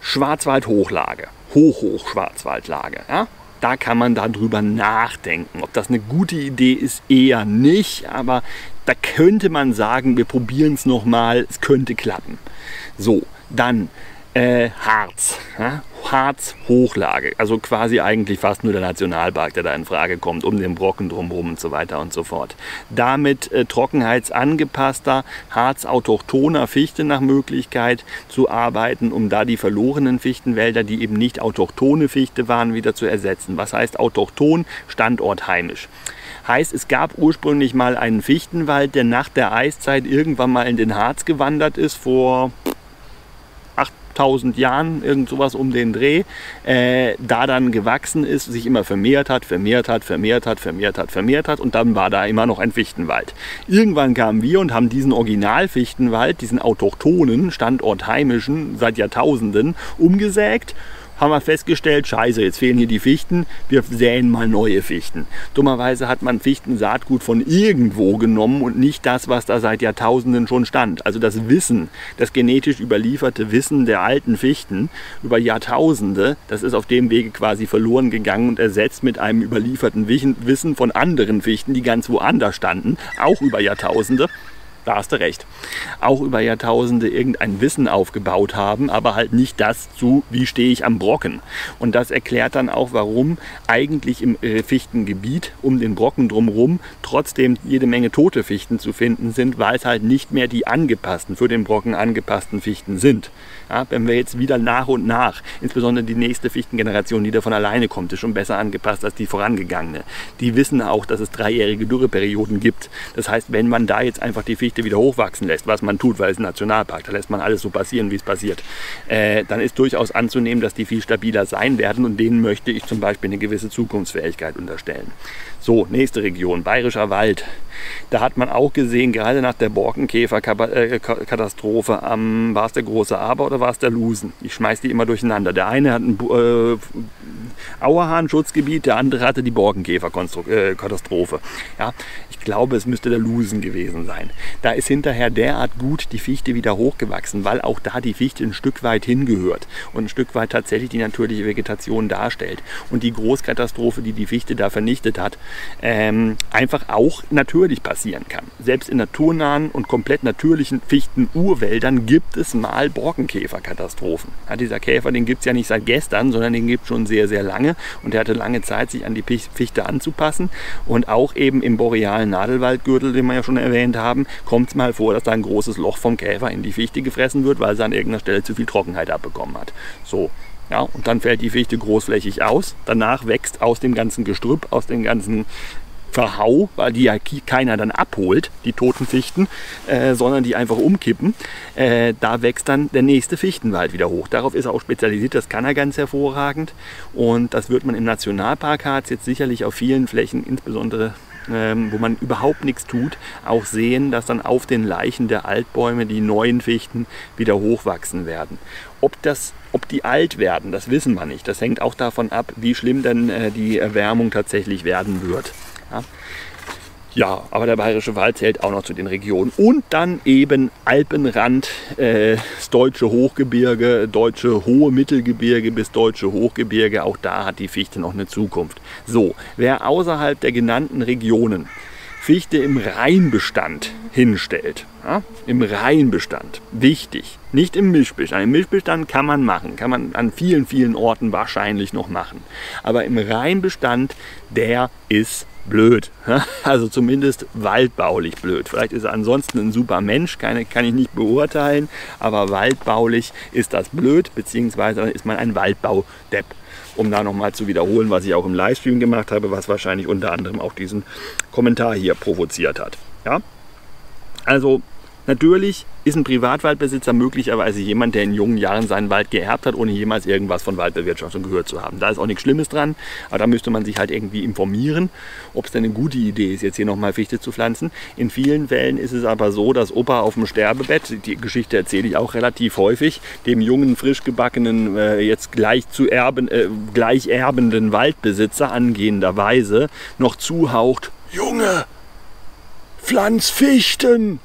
Schwarzwaldhochlage, Hoch-Hoch-Schwarzwaldlage. Ja? Da kann man darüber nachdenken. Ob das eine gute Idee ist, eher nicht, aber da könnte man sagen, wir probieren es nochmal, es könnte klappen. So, dann äh, Harz. Ja? Harz-Hochlage, also quasi eigentlich fast nur der Nationalpark, der da in Frage kommt, um den Brocken drumherum und so weiter und so fort. Damit äh, trockenheitsangepasster, harzautochthoner Fichte nach Möglichkeit zu arbeiten, um da die verlorenen Fichtenwälder, die eben nicht autochtone Fichte waren, wieder zu ersetzen. Was heißt autochton? Standort heimisch. Heißt, es gab ursprünglich mal einen Fichtenwald, der nach der Eiszeit irgendwann mal in den Harz gewandert ist, vor 1000 Jahren, irgend sowas um den Dreh, äh, da dann gewachsen ist, sich immer vermehrt hat, vermehrt hat, vermehrt hat, vermehrt hat, vermehrt hat und dann war da immer noch ein Fichtenwald. Irgendwann kamen wir und haben diesen Originalfichtenwald, diesen autochthonen, standortheimischen, seit Jahrtausenden umgesägt haben wir festgestellt, scheiße, jetzt fehlen hier die Fichten, wir säen mal neue Fichten. Dummerweise hat man Fichtensaatgut von irgendwo genommen und nicht das, was da seit Jahrtausenden schon stand. Also das Wissen, das genetisch überlieferte Wissen der alten Fichten über Jahrtausende, das ist auf dem Wege quasi verloren gegangen und ersetzt mit einem überlieferten Wissen von anderen Fichten, die ganz woanders standen, auch über Jahrtausende da hast du recht, auch über Jahrtausende irgendein Wissen aufgebaut haben, aber halt nicht das zu, wie stehe ich am Brocken. Und das erklärt dann auch, warum eigentlich im äh, Fichtengebiet um den Brocken drumherum trotzdem jede Menge tote Fichten zu finden sind, weil es halt nicht mehr die angepassten, für den Brocken angepassten Fichten sind. Ja, wenn wir jetzt wieder nach und nach, insbesondere die nächste Fichtengeneration, die da von alleine kommt, ist schon besser angepasst als die vorangegangene. Die wissen auch, dass es dreijährige Dürreperioden gibt. Das heißt, wenn man da jetzt einfach die Fichte wieder hochwachsen lässt, was man tut, weil es ein Nationalpark, da lässt man alles so passieren, wie es passiert, äh, dann ist durchaus anzunehmen, dass die viel stabiler sein werden und denen möchte ich zum Beispiel eine gewisse Zukunftsfähigkeit unterstellen. So, nächste Region, Bayerischer Wald. Da hat man auch gesehen, gerade nach der Borkenkäferkatastrophe, ähm, war es der große Aber oder war es der Lusen? Ich schmeiß die immer durcheinander. Der eine hat ein äh, Auerhahn-Schutzgebiet, der andere hatte die Borkenkäferkatastrophe. Ja, ich glaube, es müsste der Lusen gewesen sein. Da ist hinterher derart gut die Fichte wieder hochgewachsen, weil auch da die Fichte ein Stück weit hingehört und ein Stück weit tatsächlich die natürliche Vegetation darstellt. Und die Großkatastrophe, die die Fichte da vernichtet hat, ähm, einfach auch natürlich passieren kann. Selbst in naturnahen und komplett natürlichen Fichten-Urwäldern gibt es mal Borkenkäferkatastrophen. Ja, dieser Käfer, den gibt es ja nicht seit gestern, sondern den gibt es schon sehr, sehr lange und der hatte lange Zeit, sich an die Fichte anzupassen und auch eben im borealen Nadelwaldgürtel, den wir ja schon erwähnt haben, kommt es mal vor, dass da ein großes Loch vom Käfer in die Fichte gefressen wird, weil sie an irgendeiner Stelle zu viel Trockenheit abbekommen hat. So, ja, und dann fällt die Fichte großflächig aus. Danach wächst aus dem ganzen Gestrüpp, aus dem ganzen Verhau, weil die ja keiner dann abholt, die toten Fichten, äh, sondern die einfach umkippen. Äh, da wächst dann der nächste Fichtenwald wieder hoch. Darauf ist er auch spezialisiert, das kann er ganz hervorragend. Und das wird man im Nationalpark Harz jetzt sicherlich auf vielen Flächen, insbesondere wo man überhaupt nichts tut, auch sehen, dass dann auf den Leichen der Altbäume die neuen Fichten wieder hochwachsen werden. Ob, das, ob die alt werden, das wissen wir nicht. Das hängt auch davon ab, wie schlimm denn äh, die Erwärmung tatsächlich werden wird. Ja? Aber der Bayerische Wald zählt auch noch zu den Regionen. Und dann eben Alpenrand, äh, das deutsche Hochgebirge, deutsche hohe Mittelgebirge bis deutsche Hochgebirge. Auch da hat die Fichte noch eine Zukunft. So, wer außerhalb der genannten Regionen Fichte im Reinbestand hinstellt. Ja, Im Reinbestand. Wichtig. Nicht im Mischbestand. Im Mischbestand kann man machen. Kann man an vielen, vielen Orten wahrscheinlich noch machen. Aber im Reinbestand, der ist blöd. Also zumindest waldbaulich blöd. Vielleicht ist er ansonsten ein super Mensch, kann, kann ich nicht beurteilen. Aber waldbaulich ist das blöd, beziehungsweise ist man ein Waldbaudepp um da nochmal zu wiederholen, was ich auch im Livestream gemacht habe, was wahrscheinlich unter anderem auch diesen Kommentar hier provoziert hat. Ja? Also Natürlich ist ein Privatwaldbesitzer möglicherweise jemand, der in jungen Jahren seinen Wald geerbt hat, ohne jemals irgendwas von Waldbewirtschaftung gehört zu haben. Da ist auch nichts Schlimmes dran, aber da müsste man sich halt irgendwie informieren, ob es denn eine gute Idee ist, jetzt hier nochmal Fichte zu pflanzen. In vielen Fällen ist es aber so, dass Opa auf dem Sterbebett, die Geschichte erzähle ich auch relativ häufig, dem jungen, frisch gebackenen, äh, jetzt gleich zu erben, äh, gleich erbenden Waldbesitzer angehenderweise noch zuhaucht, Junge, pflanz Fichten!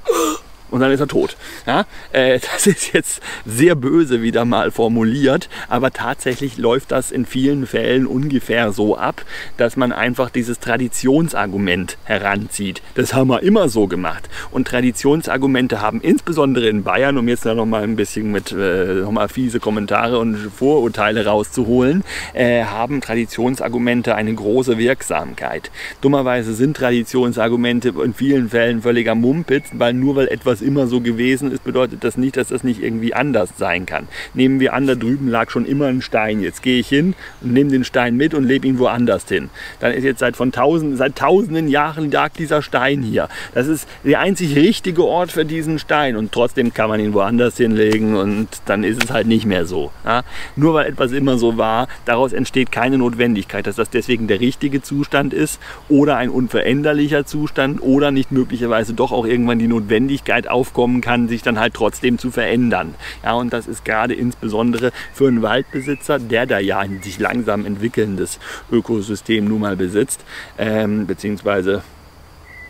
Und dann ist er tot. Ja? Äh, das ist jetzt sehr böse wieder mal formuliert, aber tatsächlich läuft das in vielen Fällen ungefähr so ab, dass man einfach dieses Traditionsargument heranzieht. Das haben wir immer so gemacht. Und Traditionsargumente haben insbesondere in Bayern, um jetzt da noch mal ein bisschen mit äh, noch mal fiese Kommentare und Vorurteile rauszuholen, äh, haben Traditionsargumente eine große Wirksamkeit. Dummerweise sind Traditionsargumente in vielen Fällen völliger Mumpitz, weil nur weil etwas das immer so gewesen ist, bedeutet das nicht, dass das nicht irgendwie anders sein kann. Nehmen wir an, da drüben lag schon immer ein Stein. Jetzt gehe ich hin und nehme den Stein mit und lebe ihn woanders hin. Dann ist jetzt seit von tausend, seit tausenden Jahren lag dieser Stein hier. Das ist der einzig richtige Ort für diesen Stein und trotzdem kann man ihn woanders hinlegen und dann ist es halt nicht mehr so. Ja? Nur weil etwas immer so war, daraus entsteht keine Notwendigkeit, dass das deswegen der richtige Zustand ist oder ein unveränderlicher Zustand oder nicht möglicherweise doch auch irgendwann die Notwendigkeit aufkommen kann, sich dann halt trotzdem zu verändern. Ja, und das ist gerade insbesondere für einen Waldbesitzer, der da ja ein sich langsam entwickelndes Ökosystem nun mal besitzt, ähm, beziehungsweise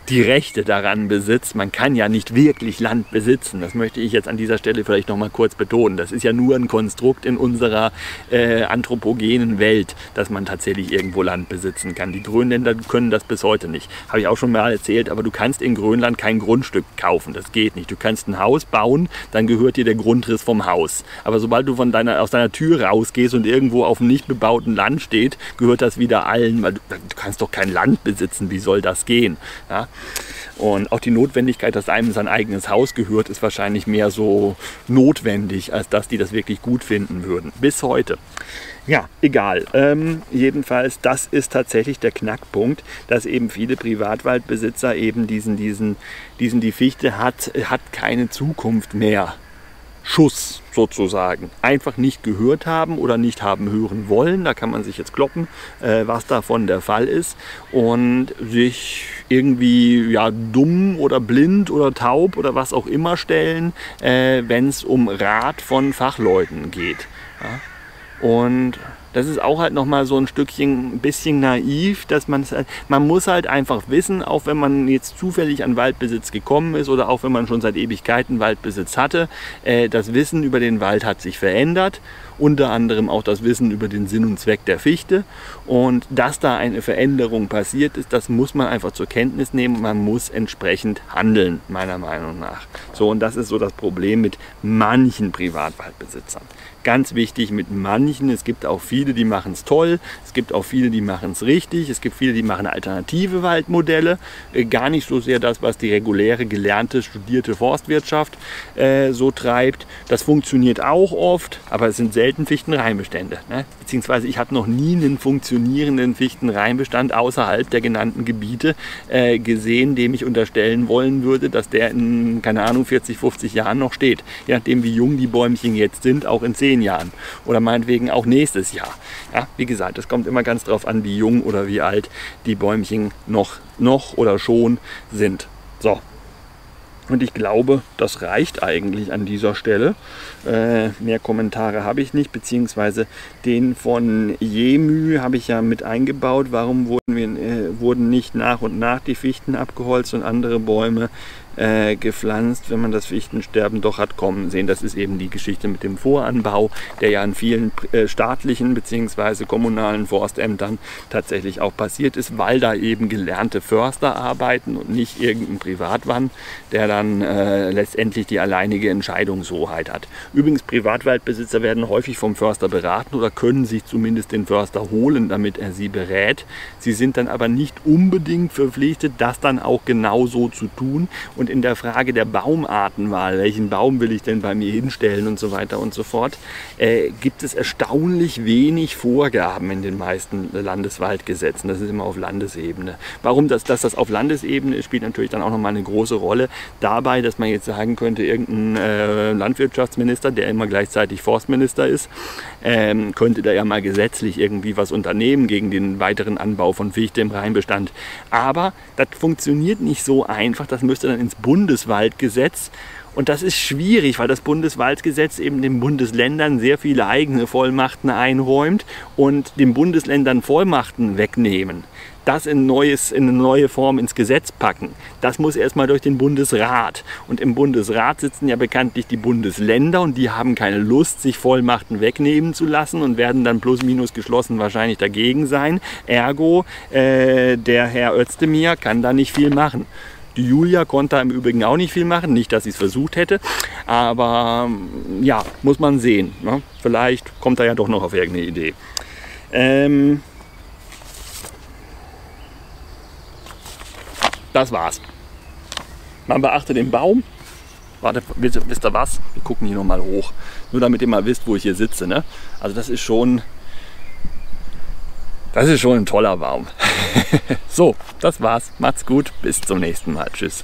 die Rechte daran besitzt. Man kann ja nicht wirklich Land besitzen. Das möchte ich jetzt an dieser Stelle vielleicht noch mal kurz betonen. Das ist ja nur ein Konstrukt in unserer äh, anthropogenen Welt, dass man tatsächlich irgendwo Land besitzen kann. Die Grönländer können das bis heute nicht. Habe ich auch schon mal erzählt, aber du kannst in Grönland kein Grundstück kaufen. Das geht nicht. Du kannst ein Haus bauen, dann gehört dir der Grundriss vom Haus. Aber sobald du von deiner, aus deiner Tür rausgehst und irgendwo auf einem nicht bebauten Land steht, gehört das wieder allen, weil du, du kannst doch kein Land besitzen. Wie soll das gehen? Ja? Und auch die Notwendigkeit, dass einem sein eigenes Haus gehört, ist wahrscheinlich mehr so notwendig, als dass die das wirklich gut finden würden. Bis heute. Ja, egal. Ähm, jedenfalls, das ist tatsächlich der Knackpunkt, dass eben viele Privatwaldbesitzer eben diesen, diesen, diesen, die Fichte hat, hat keine Zukunft mehr Schuss sozusagen einfach nicht gehört haben oder nicht haben hören wollen. Da kann man sich jetzt kloppen, äh, was davon der Fall ist und sich irgendwie ja, dumm oder blind oder taub oder was auch immer stellen, äh, wenn es um Rat von Fachleuten geht. Ja? Und das ist auch halt nochmal so ein Stückchen ein bisschen naiv, dass man halt, man muss halt einfach wissen, auch wenn man jetzt zufällig an Waldbesitz gekommen ist oder auch wenn man schon seit Ewigkeiten Waldbesitz hatte, äh, das Wissen über den Wald hat sich verändert unter anderem auch das Wissen über den Sinn und Zweck der Fichte. Und dass da eine Veränderung passiert ist, das muss man einfach zur Kenntnis nehmen. Man muss entsprechend handeln, meiner Meinung nach. So, und das ist so das Problem mit manchen Privatwaldbesitzern. Ganz wichtig mit manchen, es gibt auch viele, die machen es toll, es gibt auch viele, die machen es richtig, es gibt viele, die machen alternative Waldmodelle, äh, gar nicht so sehr das, was die reguläre, gelernte, studierte Forstwirtschaft äh, so treibt. Das funktioniert auch oft, aber es sind selten Fichtenreinbestände. Ne? Beziehungsweise ich habe noch nie einen funktionierenden Fichtenreinbestand außerhalb der genannten Gebiete äh, gesehen, dem ich unterstellen wollen würde, dass der in, keine Ahnung, 40, 50 Jahren noch steht. Je nachdem, wie jung die Bäumchen jetzt sind, auch in 10 zehn Jahren oder meinetwegen auch nächstes Jahr. Ja, wie gesagt, es kommt immer ganz drauf an, wie jung oder wie alt die Bäumchen noch, noch oder schon sind. So, und ich glaube, das reicht eigentlich an dieser Stelle. Äh, mehr Kommentare habe ich nicht, beziehungsweise den von Jemü habe ich ja mit eingebaut. Warum wurden, wir, äh, wurden nicht nach und nach die Fichten abgeholzt und andere Bäume äh, gepflanzt, wenn man das Fichtensterben doch hat kommen sehen. Das ist eben die Geschichte mit dem Voranbau, der ja an vielen äh, staatlichen bzw. kommunalen Forstämtern tatsächlich auch passiert ist, weil da eben gelernte Förster arbeiten und nicht irgendein Privatmann, der dann äh, letztendlich die alleinige Entscheidungshoheit hat. Übrigens, Privatwaldbesitzer werden häufig vom Förster beraten oder können sich zumindest den Förster holen, damit er sie berät. Sie sind dann aber nicht unbedingt verpflichtet, das dann auch genauso zu tun und und in der Frage der Baumartenwahl, welchen Baum will ich denn bei mir hinstellen und so weiter und so fort, äh, gibt es erstaunlich wenig Vorgaben in den meisten Landeswaldgesetzen. Das ist immer auf Landesebene. Warum das, dass das auf Landesebene ist, spielt natürlich dann auch nochmal eine große Rolle dabei, dass man jetzt sagen könnte, irgendein äh, Landwirtschaftsminister, der immer gleichzeitig Forstminister ist, ähm, könnte da ja mal gesetzlich irgendwie was unternehmen gegen den weiteren Anbau von Fichte im Rheinbestand. Aber das funktioniert nicht so einfach. Das müsste dann ins Bundeswaldgesetz. Und das ist schwierig, weil das Bundeswaldgesetz eben den Bundesländern sehr viele eigene Vollmachten einräumt und den Bundesländern Vollmachten wegnehmen. Das in, neues, in eine neue Form ins Gesetz packen, das muss erstmal durch den Bundesrat. Und im Bundesrat sitzen ja bekanntlich die Bundesländer und die haben keine Lust, sich Vollmachten wegnehmen zu lassen und werden dann plus minus geschlossen wahrscheinlich dagegen sein. Ergo, äh, der Herr Özdemir kann da nicht viel machen. Die Julia konnte im Übrigen auch nicht viel machen, nicht, dass sie es versucht hätte, aber ja, muss man sehen. Ne? Vielleicht kommt er ja doch noch auf irgendeine Idee. Ähm das war's. Man beachte den Baum. Warte, wisst, wisst ihr was? Wir gucken hier nochmal hoch. Nur damit ihr mal wisst, wo ich hier sitze. Ne? Also das ist schon das ist schon ein toller Baum. so, das war's. Macht's gut. Bis zum nächsten Mal. Tschüss.